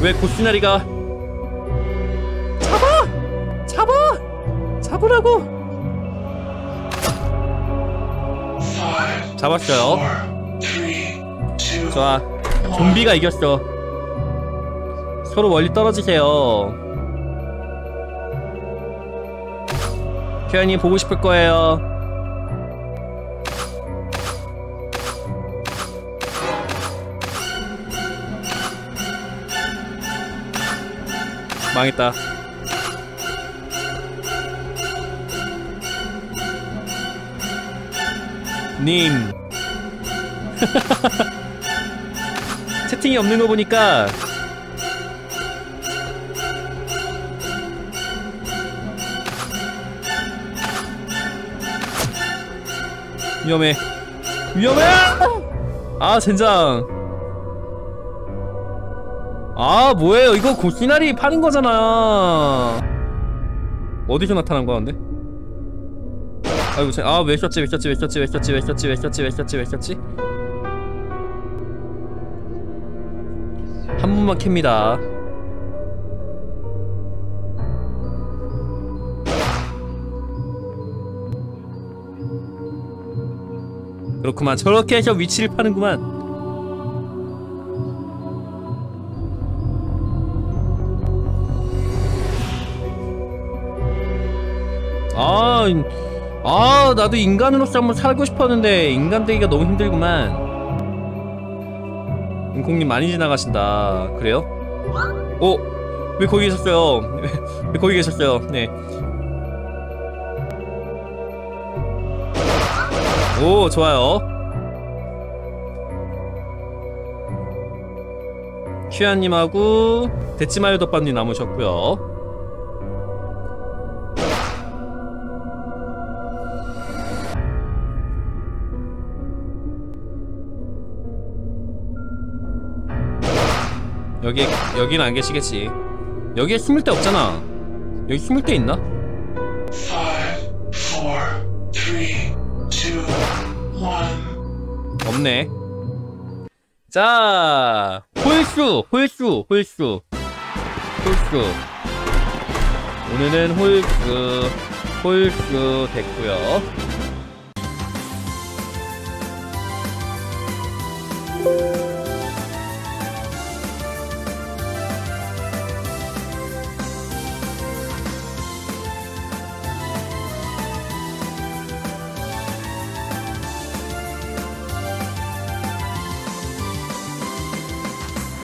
왜 고시나리가 잡아! 잡아! 잡으라고! 잡았어요. 좋아. 좀비가 이겼어. 서로 멀리 떨어지세요. 표현이 보고 싶을 거예요. 망했다. 님. 채팅이 없는 거 보니까 위험해. 위험해! 아 젠장. 아 뭐예요? 이거 고시나리 파는 거잖아. 어디서 나타난 거야 근데? 아이고 왜 썼지 왜 썼지 왜 썼지 왜 썼지 왜 썼지 한 분만 캡니다 그렇구만 저렇게 해서 위치를 파는구만 아, 아 나도 인간으로서 한번 살고 싶었는데 인간 되기가 너무 힘들구만 인콩님 많이 지나가신다 그래요? 어? 왜 거기 계셨어요? 왜 거기 계셨어요? 네. 오 좋아요. 큐아님하고 데치마요 덮밥님 남으셨고요. 여기 여기는 안 계시겠지. 여기에 숨을 데 없잖아. 여기 숨을 데 있나? 없네. 자 홀수 홀수 홀수. 홀수. 오늘은 홀수 홀수 됐고요